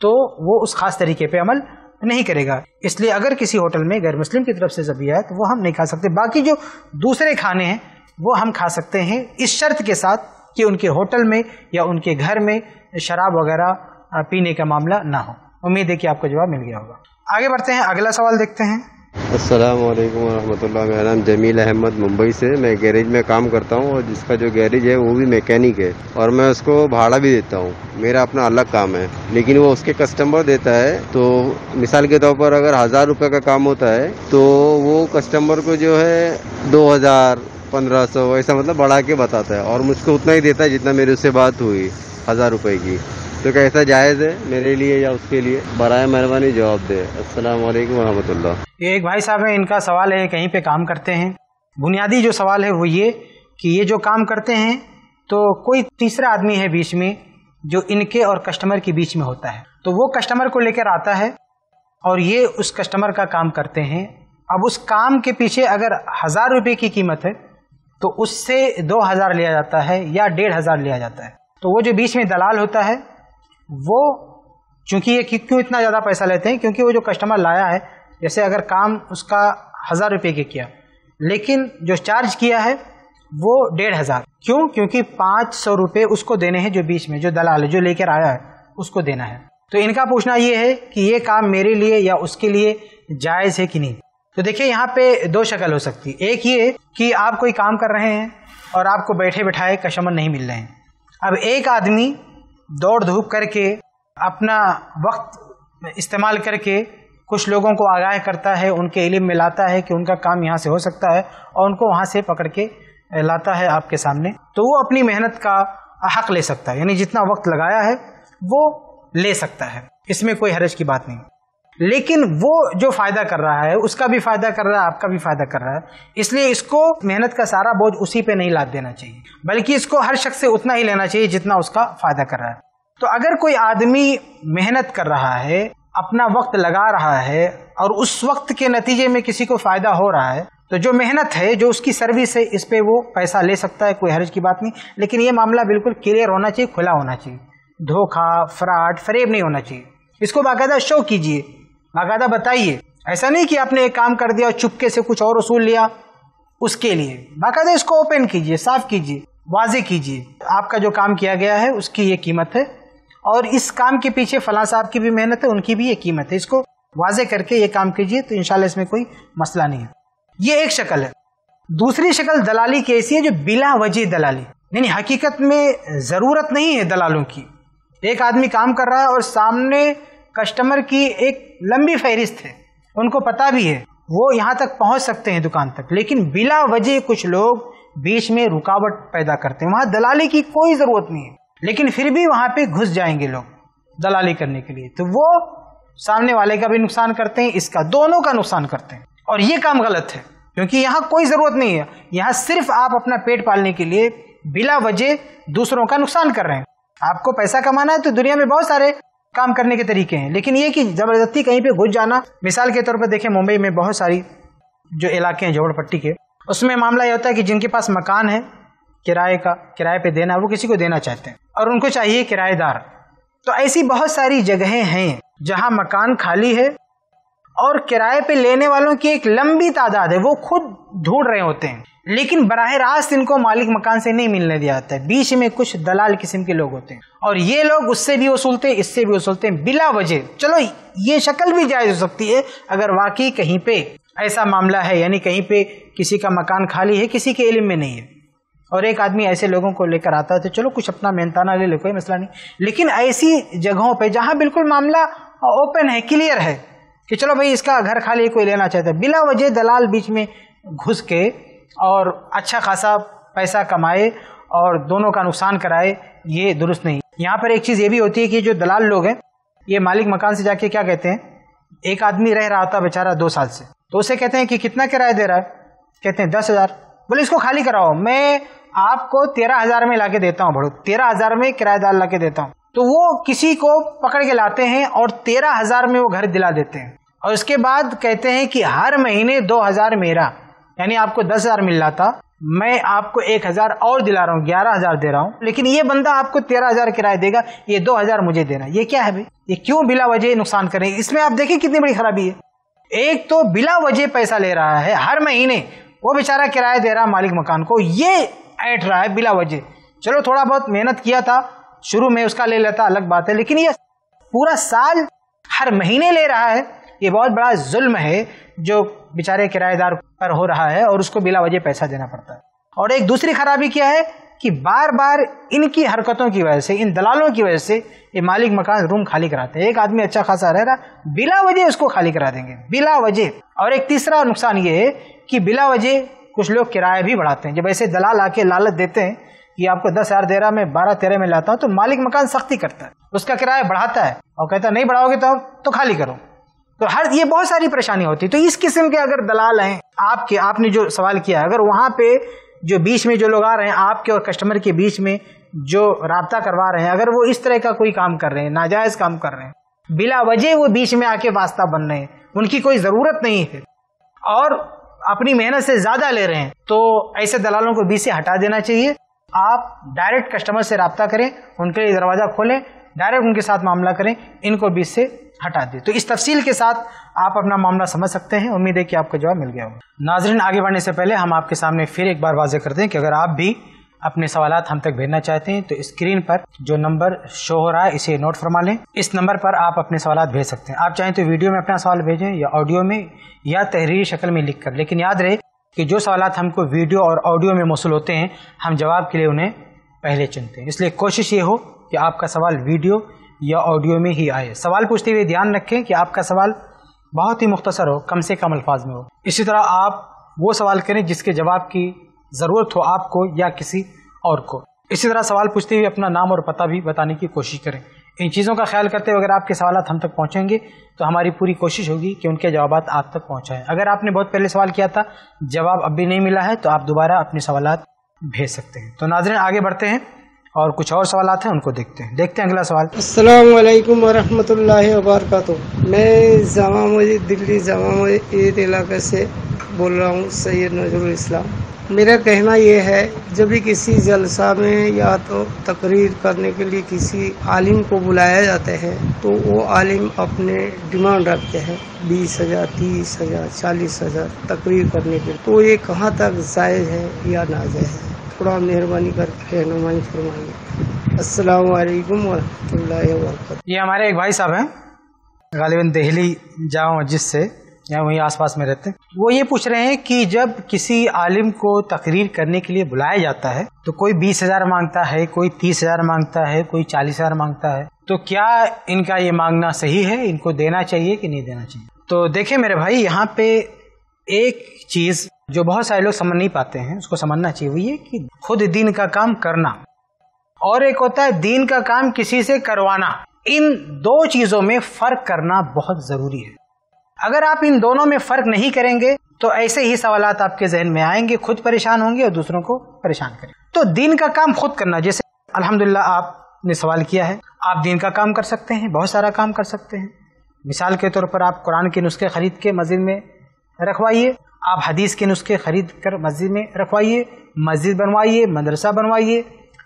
S1: तो वो उस खास तरीके पे अमल नहीं करेगा। इसलिए अगर किसी होटल में गैर मुस्लिम की तरफ़ से जबिया है तो वो हम नहीं खा सकते। बाकी जो दूसरे खाने हैं, वो हम खा सकते हैं इस शर्त के साथ कि उनके होटल में या उनके घर में शराब वगैरह पीने का मामला ना हो। उम्मीद है कि आपको जवाब मिल गया होगा। आगे बढ़ते हैं, अगला सवाल देखते हैं।
S7: अस्सलाम वालेकुम रहमतुल्लाह मेरा नाम जमील अहमद, मुंबई से। मैं गैरेज में काम करता हूँ और जिसका जो गैरेज है, वो भी मैकेनिक है। और मैं उसको भाड़ा भी देता हूँ। मेरा अपना अलग काम है। लेकिन वो उसके कस्टमर देता है। तो मिसाल के तौर पर अगर हज़ार रुपये का काम होता है तो वो कस्टमर को जो है, दो हज़ार, पंद्रह सौ, ऐसा मतलब बढ़ा के बताता है। और मुझको उतना ही देता है जितना मेरे उससे बात हुई, हज़ार रुपये की। तो कैसा, जायज़ है मेरे लिए या उसके लिए? बरए मेहरबानी, जवाब दे। अस्सलाम वालेकुम रहमतुल्लाह
S1: ये एक भाई साहब है, इनका सवाल है, कहीं पे काम करते हैं। बुनियादी जो सवाल है वो ये कि ये जो काम करते हैं तो कोई तीसरा आदमी है बीच में जो इनके और कस्टमर के बीच में होता है। तो वो कस्टमर को लेकर आता है और ये उस कस्टमर का काम करते हैं। अब उस काम के पीछे अगर हज़ार रुपये की कीमत है तो उससे दो हज़ार लिया जाता है या डेढ़ हज़ार लिया जाता है। तो वो जो बीच में दलाल होता है वो, चूँकि ये क्यों इतना ज़्यादा पैसा लेते हैं? क्योंकि वो जो कस्टमर लाया है, जैसे अगर काम उसका हज़ार रुपये के किया, लेकिन जो चार्ज किया है, वो डेढ़ हज़ार। क्यों? क्योंकि पाँच सौ रुपये उसको देने हैं जो बीच में, जो दलाल जो लेकर आया है, उसको देना है। तो इनका पूछना ये है कि ये काम मेरे लिए या उसके लिए जायज़ है कि नहीं? तो देखिए, यहाँ पे दो शक्ल हो सकती है। एक ये कि आप कोई काम कर रहे हैं और आपको बैठे बैठाए कस्टमर नहीं मिल रहे हैं। अब एक आदमी दौड़ धूप करके, अपना वक्त इस्तेमाल करके कुछ लोगों को आगाह करता है, उनके इलम में लाता है कि उनका काम यहाँ से हो सकता है और उनको वहाँ से पकड़ के लाता है आपके सामने। तो वो अपनी मेहनत का हक ले सकता है, यानी जितना वक्त लगाया है, वो ले सकता है। इसमें कोई हरज की बात नहीं। लेकिन वो जो फ़ायदा कर रहा है, उसका भी फ़ायदा कर रहा है, आपका भी फ़ायदा कर रहा है। इसलिए इसको मेहनत का सारा बोझ उसी पे नहीं लाद देना चाहिए, बल्कि इसको हर शख्स से उतना ही लेना चाहिए जितना उसका फ़ायदा कर रहा है। तो अगर कोई आदमी मेहनत कर रहा है, अपना वक्त लगा रहा है, और उस वक्त के नतीजे में किसी को फ़ायदा हो रहा है तो जो मेहनत है, जो उसकी सर्विस है, इस पे वो पैसा ले सकता है, कोई हर्ज की बात नहीं। लेकिन ये मामला बिल्कुल क्लियर होना चाहिए, खुला होना चाहिए। धोखा, फ्रॉड, फरेब नहीं होना चाहिए। इसको बाकायदा शो कीजिए। बाकायदा बताइए, ऐसा नहीं कि आपने एक काम कर दिया और चुपके से कुछ और वसूल लिया उसके लिए। बाकायदा इसको ओपन कीजिए, साफ़ कीजिए वाजे कीजिए। आपका जो काम किया गया है, उसकी ये कीमत है और इस काम के पीछे फला साहब की भी मेहनत है, उनकी भी ये कीमत है। इसको वाजे करके ये काम कीजिए तो इंशाल्लाह इसमें कोई मसला नहीं है। ये एक शक्ल है। दूसरी शक्ल दलाली की ऐसी है जो बिला वजह दलाली। यानी हकीकत में ज़रूरत नहीं है दलालों की। एक आदमी काम कर रहा है और सामने कस्टमर की एक लंबी फहरिस्त है, उनको पता भी है, वो यहाँ तक पहुँच सकते हैं दुकान तक। लेकिन बिला वजह कुछ लोग बीच में रुकावट पैदा करते हैं। वहाँ दलाली की कोई ज़रूरत नहीं है, लेकिन फिर भी वहाँ पे घुस जाएँगे लोग दलाली करने के लिए। तो वो सामने वाले का भी नुकसान करते हैं, इसका दोनों का नुकसान करते हैं। और ये काम गलत है, क्योंकि यहाँ कोई ज़रूरत नहीं है। यहाँ सिर्फ़ आप अपना पेट पालने के लिए बिला वजह दूसरों का नुकसान कर रहे हैं। आपको पैसा कमाना है तो दुनिया में बहुत सारे काम करने के तरीके हैं। लेकिन ये कि ज़बरदस्ती कहीं पे घुस जाना, मिसाल के तौर पर देखें मुंबई में बहुत सारी जो इलाके हैं, झोपड़पट्टी के, उसमें मामला ये होता है कि जिनके पास मकान है, किराए का, किराए पे देना, वो किसी को देना चाहते हैं और उनको चाहिए किराएदार। तो ऐसी बहुत सारी जगहें हैं जहाँ मकान खाली है और किराए पे लेने वालों की एक लंबी तादाद है, वो खुद ढूंढ रहे होते हैं। लेकिन बराह रास्त इनको मालिक मकान से नहीं मिलने दिया जाता है। बीच में कुछ दलाल किस्म के लोग होते हैं। और ये लोग उससे भी वसूलते हैं, इससे भी वसूलते हैं, बिला वजह। चलो, ये शक्ल भी जायज़ हो सकती है, अगर वाकई कहीं पे ऐसा मामला है, यानी कहीं पे किसी का मकान खाली है, किसी के इल्म में नहीं है। और एक आदमी ऐसे लोगों को लेकर आता है तो चलो, कुछ अपना मेहनताना ले लो, कोई मसला नहीं। लेकिन ऐसी जगहों पे जहाँ बिल्कुल मामला ओपन है, क्लियर है कि चलो भाई, इसका घर खाली कोई लेना चाहता है। बिला वजह दलाल बीच में घुस के और अच्छा खासा पैसा कमाए और दोनों का नुकसान कराए, ये दुरुस्त नहीं। यहाँ पर एक चीज़ ये भी होती है कि जो दलाल लोग हैं, ये मालिक मकान से जाके क्या कहते हैं, एक आदमी रह रहा था बेचारा दो साल से। तो उसे कहते हैं कि कितना किराया दे रहा है? कहते हैं, दस हज़ार। बोले, इसको खाली कराओ। मैं आपको तेरह हज़ार में लाके देता हूँ, बड़ो। तेरह हज़ार में किराएदार ला देता हूँ। तो वो किसी को पकड़ के लाते हैं और तेरह हज़ार में वो घर दिला देते हैं। और उसके बाद कहते हैं कि हर महीने दो हज़ार मेरा, यानी आपको दस हज़ार मिल रहा था, मैं आपको एक हज़ार और दिला रहा हूँ, ग्यारह हज़ार दे रहा हूँ। लेकिन ये बंदा आपको तेरह हज़ार किराया देगा, ये दो हज़ार मुझे देना ये क्या है भाई? ये क्यों बिला वजह नुकसान करें इसमें आप देखिए कितनी बड़ी खराबी है। एक तो बिला वजह पैसा ले रहा है, हर महीने वो बेचारा किराया दे रहा मालिक मकान को। ये ऐठ रहा है बिला वजह। चलो थोड़ा बहुत मेहनत किया था शुरू में उसका ले लेता, अलग बात है। लेकिन ये पूरा साल हर महीने ले रहा है। ये बहुत बड़ा जुल्म है जो बेचारे किराएदार पर हो रहा है और उसको बिला वजह पैसा देना पड़ता है। और एक दूसरी खराबी क्या है कि बार बार इनकी हरकतों की वजह से, इन दलालों की वजह से ये मालिक मकान रूम खाली कराते हैं। एक आदमी अच्छा खासा रह रहा बिला वजह उसको खाली करा देंगे। बिला वजह और एक तीसरा नुकसान ये है कि बिला वजह कुछ लोग किराया भी बढ़ाते हैं। जब ऐसे दलाल आके लालच देते हैं कि आपको दस हज़ार दे रहा मैं बारह तेरह में लाता हूँ तो मालिक मकान सख्ती करता है। उसका किराया बढ़ाता है और कहता है, नहीं बढ़ाओगे तो तो खाली करो। तो हर, ये बहुत सारी परेशानी होती है। तो इस किस्म के अगर दलाल हैं, आपके, आपने जो सवाल किया अगर वहाँ पे जो बीच में जो लोग आ रहे हैं, आपके और कस्टमर के बीच में जो रबता करवा रहे हैं, अगर वो इस तरह का कोई काम कर रहे हैं, नाजायज काम कर रहे हैं, बिला वजह वो बीच में आके वास्ता बन रहे हैं, उनकी कोई ज़रूरत नहीं है और अपनी मेहनत से ज़्यादा ले रहे हैं तो ऐसे दलालों को बीच से हटा देना चाहिए। आप डायरेक्ट कस्टमर से रबता करें, उनके लिए दरवाज़ा खोलें डायरेक्ट उनके साथ मामला करें, इनको बीच से हटा दें। तो इस तफसील के साथ आप अपना मामला समझ सकते हैं। उम्मीद है कि आपको जवाब मिल गया होगा। नाजरीन, आगे बढ़ने से पहले हम आपके सामने फिर एक बार वाजे करते हैं कि अगर आप भी अपने सवाल हम तक भेजना चाहते हैं तो स्क्रीन पर जो नंबर शो हो रहा है, इसे नोट फरमा लें। इस नंबर पर आप अपने सवाल भेज सकते हैं। आप चाहें तो वीडियो में अपना सवाल भेजें या ऑडियो में या तहरीरी शक्ल में लिख कर लेकिन याद रहे कि जो सवाल हमको वीडियो और ऑडियो में मौसू होते हैं, हम जवाब के लिए उन्हें पहले चुनते हैं। इसलिए कोशिश ये हो कि आपका सवाल वीडियो या ऑडियो में ही आए। सवाल पूछते हुए ध्यान रखें कि आपका सवाल बहुत ही मुख्तसर हो, कम से कम अल्फाज में हो। इसी तरह आप वो सवाल करें जिसके जवाब की ज़रूरत हो आपको या किसी और को। इसी तरह सवाल पूछते हुए अपना नाम और पता भी बताने की कोशिश करें। इन चीज़ों का ख्याल करते हुए अगर आपके सवाल हम तक पहुँचेंगे तो हमारी पूरी कोशिश होगी कि उनके जवाब आप तक पहुँचाएँ। अगर आपने बहुत पहले सवाल किया था, जवाब अब भी नहीं मिला है तो आप दोबारा अपने सवाल भेज सकते हैं। तो नाजरन, आगे बढ़ते हैं और कुछ और सवाल हैं, उनको देखते हैं। देखते हैं अगला सवाल।
S8: अस्सलाम वालेकुम वरहमतुल्लाहि वबरकातुहू। मैं जामा मस्जिद, दिल्ली जामा मस्जिद इलाके से बोल रहा हूँ, सैयद नजरुल इस्लाम। मेरा कहना ये है, जब भी किसी जलसा में या तो तकरीर करने के लिए किसी आलिम को बुलाया जाता है तो वो आलिम अपने डिमांड रखते हैं, बीस हज़ार, तीस हज़ार, चालीस हज़ार तकरीर करने के तो ये कहाँ तक जायज़ है या नाजायज़ है? थोड़ा मेहरबानी करके रहनुमाई फरमाइए। अस्सलाम वालेकुम वरहमतुल्लाहि
S1: ये हमारे एक भाई साहब हैं, गालिबन दहली जामा मस्जिद से। या वहीं आसपास में रहते हैं। वो ये पूछ रहे हैं कि जब किसी आलिम को तकरीर करने के लिए बुलाया जाता है तो कोई बीस हज़ार माँगता है, कोई तीस हज़ार माँगता है, कोई चालीस हज़ार माँगता है तो क्या इनका ये मांगना सही है? इनको देना चाहिए कि नहीं देना चाहिए? तो देखे मेरे भाई, यहाँ पे एक चीज़ जो बहुत सारे लोग समझ नहीं पाते हैं, उसको समझना चाहिए, वो ये कि खुद दीन का काम करना। और एक होता है दीन का काम किसी से करवाना। इन दो चीज़ों में फ़र्क करना बहुत ज़रूरी है। अगर आप इन दोनों में फ़र्क नहीं करेंगे तो ऐसे ही सवाल आपके जहन में आएँगे, खुद परेशान होंगे और दूसरों को परेशान करेंगे। तो दिन का काम खुद करना, जैसे अल्हम्दुलिल्लाह आपने सवाल किया है, आप दिन का काम कर सकते हैं, बहुत सारा काम कर सकते हैं। मिसाल के तौर पर आप कुरान के नुस्खे खरीद के मस्जिद में रखवाइए, आप हदीस के नुस्खे खरीद कर मस्जिद में रखवाइए, मस्जिद बनवाइए, मदरसा बनवाइए,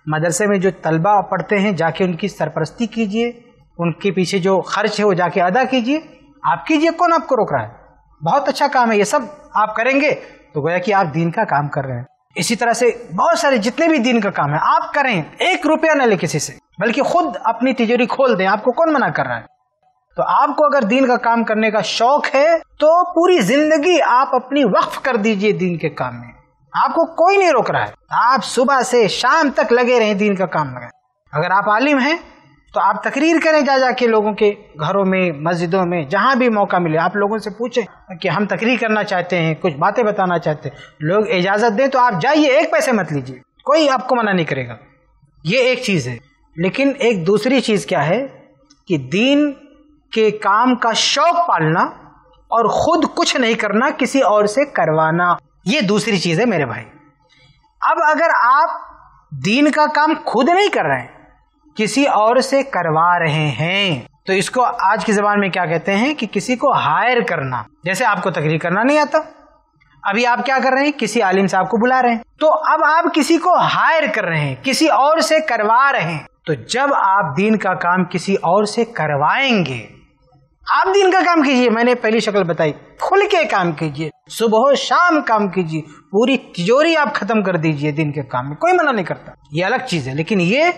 S1: मदरसे में जो तलबा पढ़ते हैं, जाके उनकी सरपरस्ती कीजिए, उनके पीछे जो खर्च है वो जाके अदा कीजिए आप कीजिए, कौन आपको रोक रहा है? बहुत अच्छा काम है ये सब, आप करेंगे तो गोया कि आप दीन का काम कर रहे हैं। इसी तरह से बहुत सारे जितने भी दीन का काम है, आप करें, एक रुपया न ले किसी से, बल्कि खुद अपनी तिजोरी खोल दें, आपको कौन मना कर रहा है? तो आपको अगर दीन का काम करने का शौक है तो पूरी ज़िंदगी आप अपनी वक्फ कर दीजिए दीन के काम में। आपको कोई नहीं रोक रहा है। आप सुबह से शाम तक लगे रहे दीन का काम लगे अगर आप आलिम हैं तो आप तकरीर करें जा जाके लोगों के घरों में, मस्जिदों में, जहाँ भी मौका मिले। आप लोगों से पूछें कि हम तकरीर करना चाहते हैं, कुछ बातें बताना चाहते हैं। लोग इजाज़त दें तो आप जाइए, एक पैसे मत लीजिए। कोई आपको मना नहीं करेगा। ये एक चीज़ है। लेकिन एक दूसरी चीज़ क्या है कि दीन के काम का शौक पालना और खुद कुछ नहीं करना, किसी और से करवाना, ये दूसरी चीज़ है मेरे भाई। अब अगर आप दीन का काम खुद नहीं कर रहे हैं किसी और से करवा रहे हैं। तो इसको आज की जबान में क्या कहते हैं कि किसी को हायर करना, जैसे आपको तकरीर करना नहीं आता। अभी आप क्या कर रहे हैं? किसी आलिम साहब को बुला रहे हैं। तो अब आप किसी को हायर कर रहे हैं, किसी और से करवा रहे हैं। तो जब आप दीन का काम किसी और से करवाएँगे, आप दिन का काम कीजिए। मैंने पहली शक्ल बताई, खुल के काम कीजिए, सुबह शाम काम कीजिए, पूरी तिजोरी आप खत्म कर दीजिए दिन के काम में। कोई मना नहीं करता। ये अलग चीज़ है, लेकिन ये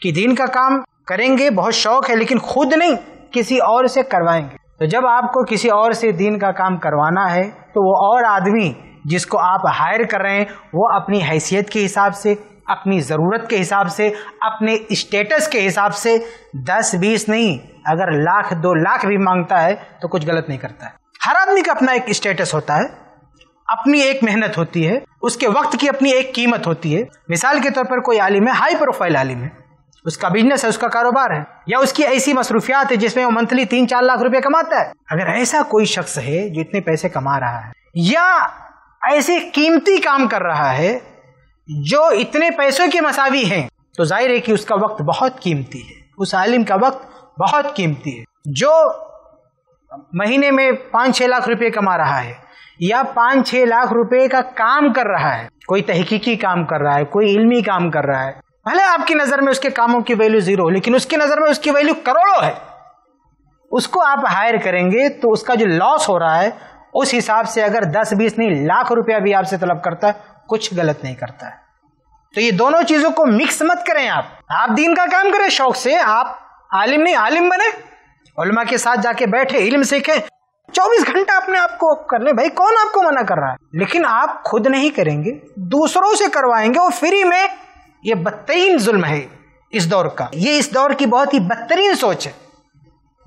S1: कि दीन का काम करेंगे, बहुत शौक है, लेकिन खुद नहीं, किसी और से करवाएँगे। तो जब आपको किसी और से दीन का काम करवाना है तो वो और आदमी जिसको आप हायर कर रहे हैं, वो अपनी हैसियत के हिसाब से, अपनी ज़रूरत के हिसाब से, अपने स्टेटस के हिसाब से, दस, बीस नहीं, अगर लाख, दो लाख भी माँगता है तो कुछ गलत नहीं करता है। हर आदमी का अपना एक स्टेटस होता है। अपनी एक मेहनत होती है, उसके वक्त की अपनी एक कीमत होती है। मिसाल के तौर पर कोई आलिम है, हाई प्रोफ़ाइल आलिम है। उसका बिज़नेस है, उसका कारोबार है, या उसकी ऐसी मसरूफियात है जिसमें वो मंथली तीन चार लाख रुपए कमाता है। अगर ऐसा कोई शख्स है जो इतने पैसे कमा रहा है, या ऐसे कीमती काम कर रहा है, जो इतने पैसों के मसावी हैं तो ज़ाहिर है कि उसका वक्त बहुत कीमती है। उस आलिम का वक्त बहुत कीमती है। जो महीने में पाँच छह लाख रुपए कमा रहा है, या पाँच छह लाख रुपए का काम कर रहा है, कोई तहकीकी काम कर रहा है, कोई इल्मी काम कर रहा है भले आपकी नज़र में उसके कामों की वैल्यू ज़ीरो लेकिन उसकी नज़र में उसकी वैल्यू करोड़ों है। उसको आप हायर करेंगे तो उसका जो लॉस हो रहा है, उस हिसाब से अगर दस, बीस नहीं, लाख रुपया भी आपसे तलब करता है, कुछ गलत नहीं करता है। तो ये दोनों चीज़ों को मिक्स मत करें आप। आप दीन का काम करें, शौक से। आप आलिम नहीं, आलिम बने। उलमा के साथ जाके बैठे, इल्म सीखे। चौबीस घंटा अपने आप को कर ले भाई, कौन आपको मना कर रहा है? लेकिन आप खुद नहीं करेंगे, दूसरों से करवाएँगे और फ्री में ये बदतरीन जुल्म है इस दौर का। ये इस दौर की बहुत ही बदतरीन सोच है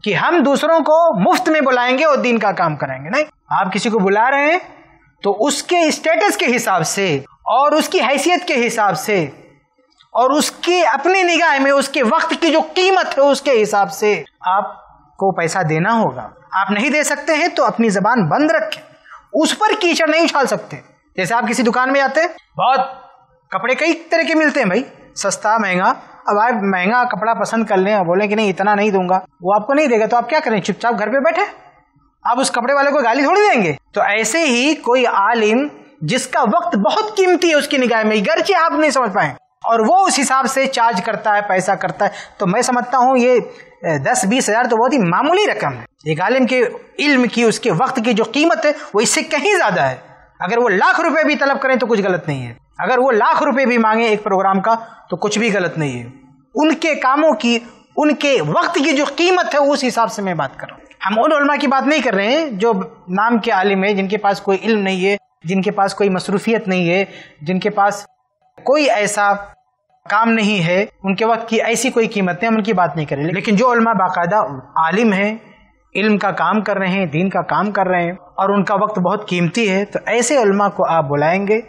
S1: कि हम दूसरों को मुफ़्त में बुलाएँगे और दिन का काम कराएँगे नहीं, आप किसी को बुला रहे हैं तो उसके स्टेटस के हिसाब से और उसकी हैसियत के हिसाब से और उसकी अपनी निगाह में उसके वक्त की जो कीमत है उसके हिसाब से आपको पैसा देना होगा। आप नहीं दे सकते हैं तो अपनी जबान बंद रखें। उस पर कीचड़ नहीं उछाल सकते। जैसे आप किसी दुकान में हैं, बहुत कपड़े कई तरह के मिलते हैं भाई। सस्ता, महँगा। अब आप महँगा कपड़ा पसंद कर लें और बोले कि नहीं, इतना नहीं दूँगा। वो आपको नहीं देगा तो आप क्या करें? चुपचाप घर पे बैठे। आप उस कपड़े वाले को गाली थोड़ी देंगे। तो ऐसे ही कोई आलिम जिसका वक्त बहुत कीमती है, उसकी निगाह में गर्चे आप नहीं समझ पाए। और वो उस हिसाब से चार्ज करता है, पैसा करता है। तो मैं समझता हूँ ये दस बीस हज़ार तो बहुत ही मामूली रकम है। एक आलिम के इल्म की, उसके वक्त की जो कीमत है, वो इससे कहीं ज़्यादा है। अगर वो लाख रुपए भी तलब करें तो कुछ गलत नहीं है। अगर वो लाख रुपए भी मांगे एक प्रोग्राम का तो कुछ भी गलत नहीं है। उनके कामों की, उनके वक्त की जो कीमत है, उस हिसाब से मैं बात कर रहा हूँ। हम उन उलमा की बात नहीं कर रहे हैं, जो नाम के आलिम है, जिनके पास कोई इल्म नहीं है, जिनके पास कोई मसरूफियत नहीं है, जिनके पास कोई ऐसा काम नहीं है, उनके वक्त की ऐसी कोई कीमत नहीं, हम उनकी बात नहीं करें लेकिन जो उलमा बाकायदा आलिम है, इल्म का काम कर रहे हैं, दीन का काम कर रहे हैं, और उनका वक्त बहुत कीमती है तो ऐसे उलमा को आप बुलाएँगे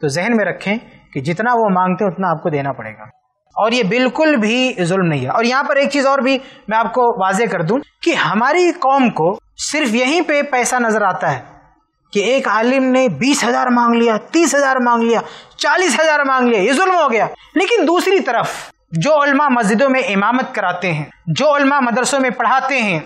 S1: तो जहन में रखें कि जितना वो मांगते हैं, उतना आपको देना पड़ेगा। और ये बिल्कुल भी जुल्म नहीं है। और यहाँ पर एक चीज़ और भी मैं आपको वाजे कर दूँ कि हमारी कौम को सिर्फ़ यहीं पे पैसा नज़र आता है कि एक आलिम ने बीस हज़ार मांग लिया, तीस हज़ार मांग लिया, चालीस हज़ार मांग लिया, ये जुल्म हो गया। लेकिन दूसरी तरफ़ जो उलमा मस्जिदों में इमामत कराते हैं, जो उलमा मदरसों में पढ़ाते हैं,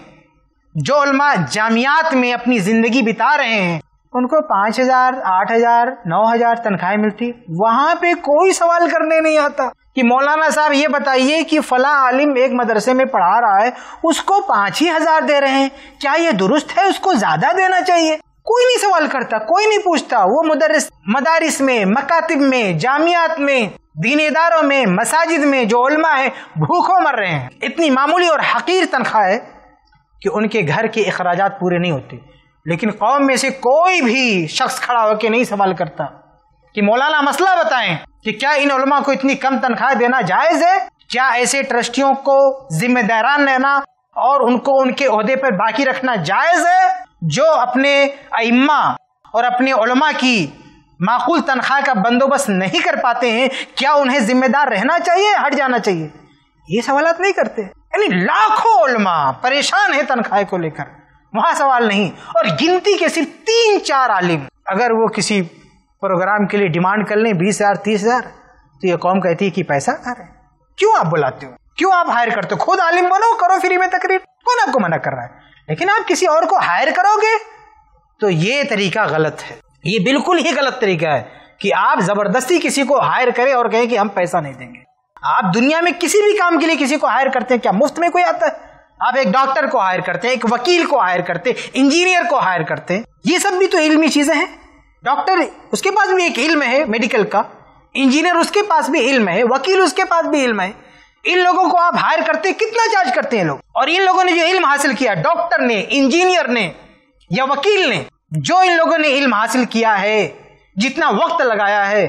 S1: जो उलमा जामियात में अपनी ज़िंदगी बिता रहे हैं उनको पाँच हज़ार, आठ हज़ार, नौ हज़ार तनख्वाहें मिलती। वहाँ पे कोई सवाल करने नहीं आता कि मौलाना साहब ये बताइए कि फला आलिम एक मदरसे में पढ़ा रहा है, उसको पाँच ही हज़ार दे रहे हैं। क्या ये दुरुस्त है? उसको ज़्यादा देना चाहिए। कोई नहीं सवाल करता, कोई नहीं पूछता। वो मुदरस, मदारिस में, मकातिब में, जामियात में दीन इदारों में, मसाजिद में जो उलमा है, भूखों मर रहे हैं। इतनी मामूली और हकीर तनख्वाह है कि उनके घर के अखराज पूरे नहीं होते। लेकिन कौम में से कोई भी शख्स खड़ा होकर नहीं सवाल करता कि मौलाना मसला बताएँ कि क्या इन उलमा को इतनी कम तनख्वाह देना जायज़ है? क्या ऐसे ट्रस्टियों को जिम्मेदारान लेना और उनको उनके अहदे पर बाकी रखना जायज़ है? जो अपने अइम्मा और अपने उलमा की माकूल तनख्वाह का बंदोबस्त नहीं कर पाते हैं, क्या उन्हें जिम्मेदार रहना चाहिए, हट जाना चाहिए? ये सवाल नहीं करते। यानी लाखों उलमा परेशान है तनख्वाह को लेकर। वहाँ सवाल नहीं। और गिनती के सिर्फ़ तीन चार आलिम, अगर वो किसी प्रोग्राम के लिए डिमांड कर लें बीस हज़ार, तीस हज़ार तो ये कौम कहती है कि पैसा आ रहा है। क्यों आप बुलाते हो? क्यों आप हायर करते हो? खुद आलिम बनो, करो फ्री में तकरीर। कौन आपको मना कर रहा है? लेकिन आप किसी और को हायर करोगे तो ये तरीका गलत है। ये बिल्कुल ही गलत तरीका है कि आप ज़बरदस्ती किसी को हायर करें और कहें कि हम पैसा नहीं देंगे। आप दुनिया में किसी भी काम के लिए किसी को हायर करते हैं, क्या मुफ़्त में कोई आता है? आप एक डॉक्टर को हायर करते हैं, एक वकील को हायर करते हैं, इंजीनियर को हायर करते हैं, ये सब भी तो इल्मी चीज़ें हैं। डॉक्टर उसके पास भी एक इल्म है मेडिकल का, इंजीनियर उसके पास भी इल्म है, वकील उसके पास भी इल्म है। इन लोगों को आप हायर करते कितना चार्ज करते हैं लोग? और इन लोगों ने जो इल्म हासिल किया, डॉक्टर ने, इंजीनियर ने या वकील ने, जो इन लोगों ने इल्म हासिल किया है, जितना वक्त लगाया है,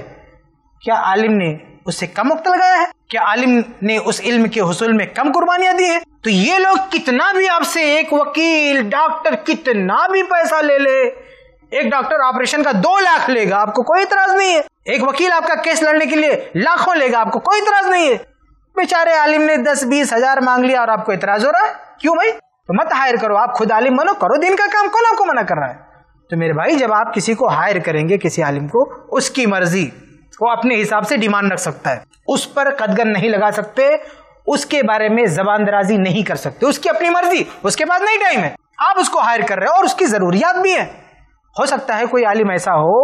S1: क्या आलिम ने उससे कम वक्त लगाया है? क्या आलिम ने उस इल्म के हसूल में कम कुर्बानियाँ दी है। तो ये लोग कितना भी आपसे एक वकील, डॉक्टर कितना भी पैसा ले ले, एक डॉक्टर ऑपरेशन का दो लाख लेगा, आपको कोई इतराज नहीं है। एक वकील आपका केस लड़ने के लिए लाखों लेगा, आपको कोई इतराज नहीं है। बेचारे आलिम ने दस, बीस हज़ार मांग लिया और आपको इतराज हो रहा है? क्यों भाई? तो मत हायर करो, आप खुद आलिम बनो, करो दिन का काम, कौन आपको मना कर रहा है? तो मेरे भाई, जब आप किसी को हायर करेंगे, किसी आलिम को, उसकी मर्ज़ी वो अपने हिसाब से डिमांड रख सकता है। उस पर कदगन नहीं लगा सकते, उसके बारे में जबान दराजी नहीं कर सकते। उसकी अपनी मर्ज़ी, उसके पास नहीं टाइम है। आप उसको हायर कर रहे हो और उसकी जरूरियात भी है। हो सकता है कोई आलिम ऐसा हो,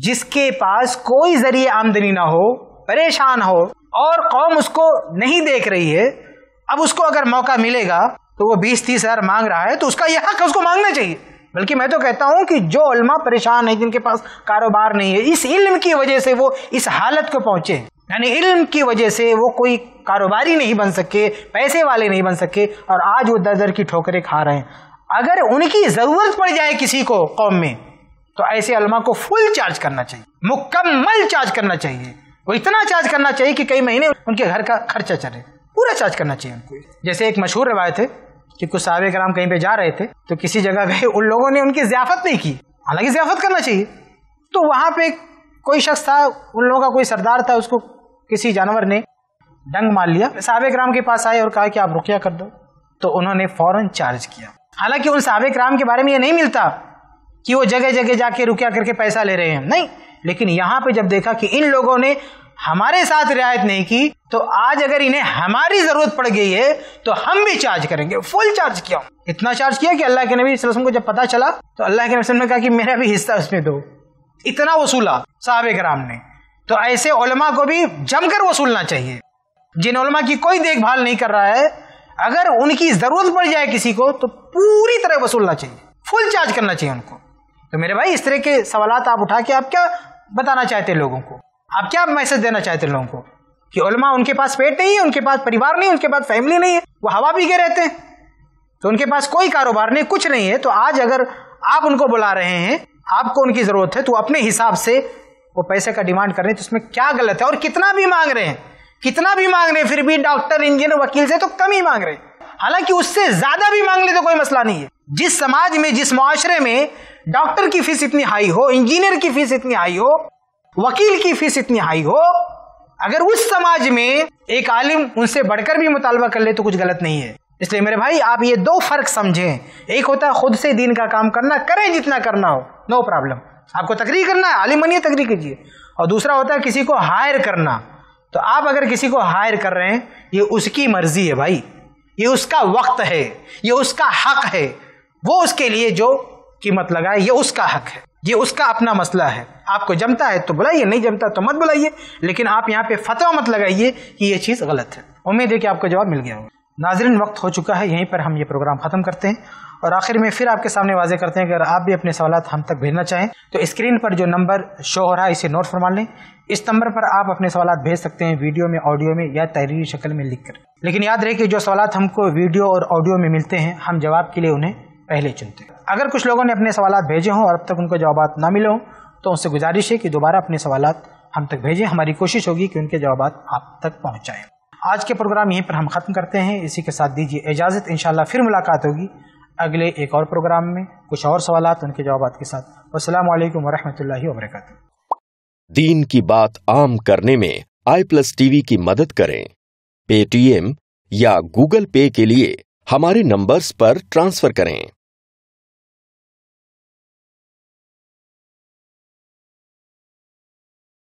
S1: जिसके पास कोई ज़रिए आमदनी ना हो, परेशान हो और कौम उसको नहीं देख रही है। अब उसको अगर मौका मिलेगा तो वो बीस तीस हज़ार मांग रहा है तो उसका यह हक उसको मांगना चाहिए। बल्कि मैं तो कहता हूँ कि जो उलमा परेशान है, जिनके पास कारोबार नहीं है, इस इल्म की वजह से वो इस हालत को पहुँचे यानी इल्म की वजह से वो कोई कारोबारी नहीं बन सके, पैसे वाले नहीं बन सके, और आज वो दर दर की ठोकरें खा रहे हैं। अगर उनकी ज़रूरत पड़ जाए किसी को कौम में तो ऐसे अलमा को फुल चार्ज करना चाहिए, मुकम्मल चार्ज करना चाहिए। वो इतना चार्ज करना चाहिए कि कई महीने उनके घर का खर्चा चले, पूरा चार्ज करना चाहिए उनको। जैसे एक मशहूर रवायत है कि कुछ साहब कराम कहीं पे जा रहे थे तो किसी जगह गए, उन लोगों ने उनकी जियाफत नहीं की। हालाँकि जियाफत करना चाहिए। तो वहाँ पे कोई शख्स था, उन लोगों का कोई सरदार था, उसको किसी जानवर ने डंग मार लिया। साहब राम के पास आए और कहा कि आप रुकिया कर दो। तो उन्होंने फ़ौरन चार्ज किया। हालाँकि उन साहब राम के बारे में ये नहीं मिलता कि वो जगह जगह जाके रुकिया करके पैसा ले रहे हैं। नहीं, लेकिन यहाँ पे जब देखा कि इन लोगों ने हमारे साथ रियायत नहीं की तो आज अगर इन्हें हमारी ज़रूरत पड़ गई है तो हम भी चार्ज करेंगे। फुल चार्ज किया? इतना चार्ज किया कि अल्लाह के नबी को जब पता चला तो अल्लाह के नबी ने कहा कि मेरा भी हिस्सा उसमें दो। इतना वसूला साहब कराम ने। तो ऐसे ओलमा को भी जमकर वसूलना चाहिए। जिन ओलमा की कोई देखभाल नहीं कर रहा है, अगर उनकी ज़रूरत पड़ जाए किसी को तो पूरी तरह वसूलना चाहिए। फुल चार्ज करना चाहिए उनको। तो मेरे भाई, इस तरह के सवाल आप उठा के आप क्या बताना चाहते लोगों को? आप क्या मैसेज देना चाहते लोगों को? कि उलमा उनके पास पेट नहीं है, उनके पास परिवार नहीं उनके पास फैमिली नहीं है, वो हवा पी के रहते हैं। तो उनके पास कोई कारोबार नहीं, कुछ नहीं है। तो आज अगर आप उनको बुला रहे हैं, आपको उनकी ज़रूरत है तो अपने हिसाब से वो पैसे का डिमांड कर रहे हैं तो उसमें क्या गलत है? और कितना भी मांग रहे हैं, कितना भी मांग रहे हैं, फिर भी डॉक्टर, इंजीनियर, वकील से तो कम ही मांग रहे हैं। हालाँकि उससे ज़्यादा भी मांग ले तो कोई मसला नहीं है। जिस समाज में, जिस मुआशरे में डॉक्टर की फ़ीस इतनी हाई हो, इंजीनियर की फ़ीस इतनी हाई हो, वकील की फ़ीस इतनी हाई हो अगर उस समाज में एक आलिम उनसे बढ़कर भी मुतालबा कर ले तो कुछ गलत नहीं है। इसलिए मेरे भाई, आप ये दो फ़र्क समझें। एक होता है खुद से दीन का काम करना, करें जितना करना हो नो प्रॉब्लम आपको तकरीर करना है, आलिम बनिए, तकरीर कीजिए। और दूसरा होता है किसी को हायर करना। तो आप अगर किसी को हायर कर रहे हैं, ये उसकी मर्ज़ी है भाई। ये उसका वक्त है, ये उसका हक है। वो उसके लिए जो कीमत लगाए, ये उसका हक है। ये उसका अपना मसला है। आपको जमता है तो बुलाइए, नहीं जमता तो मत बुलाइए, लेकिन आप यहाँ पे फतवा मत लगाइए कि ये चीज़ गलत है। उम्मीद है कि आपको जवाब मिल गया होगा। नाजरीन, वक्त हो चुका है, यहीं पर हम ये प्रोग्राम खत्म करते हैं। और आखिर में फिर आपके सामने वाजे करते हैं अगर आप भी अपने सवाल हम तक भेजना चाहें तो स्क्रीन पर जो नंबर शो हो रहा है, इसे नोट फरमा लें। इस नंबर पर आप अपने सवाल भेज सकते हैं वीडियो में, ऑडियो में या तहरीरी शक्ल में लिखकर लेकिन याद रहे कि जो सवाल हमको वीडियो और ऑडियो में मिलते हैं, हम जवाब के लिए उन्हें पहले चुनते हैं। अगर कुछ लोगों ने अपने सवाल भेजे हों और अब तक उनको जवाब ना मिले हों तो उनसे गुजारिश है कि दोबारा अपने सवाल हम तक भेजें। हमारी कोशिश होगी कि उनके जवाब आप तक पहुँचाएँ। आज के प्रोग्राम यहीं पर हम ख़त्म करते हैं। इसी के साथ दीजिए इजाज़त। इन फिर मुलाकात होगी अगले एक और प्रोग्राम में। कुछ और सवाल उनके जवाब के साथ। असल वरहमल वर्क
S9: दीन की बात आम करने में आई प्लस टीवी की मदद करें। पेटीएम या गूगल पे के लिए हमारे नंबर्स पर ट्रांसफ़र करें।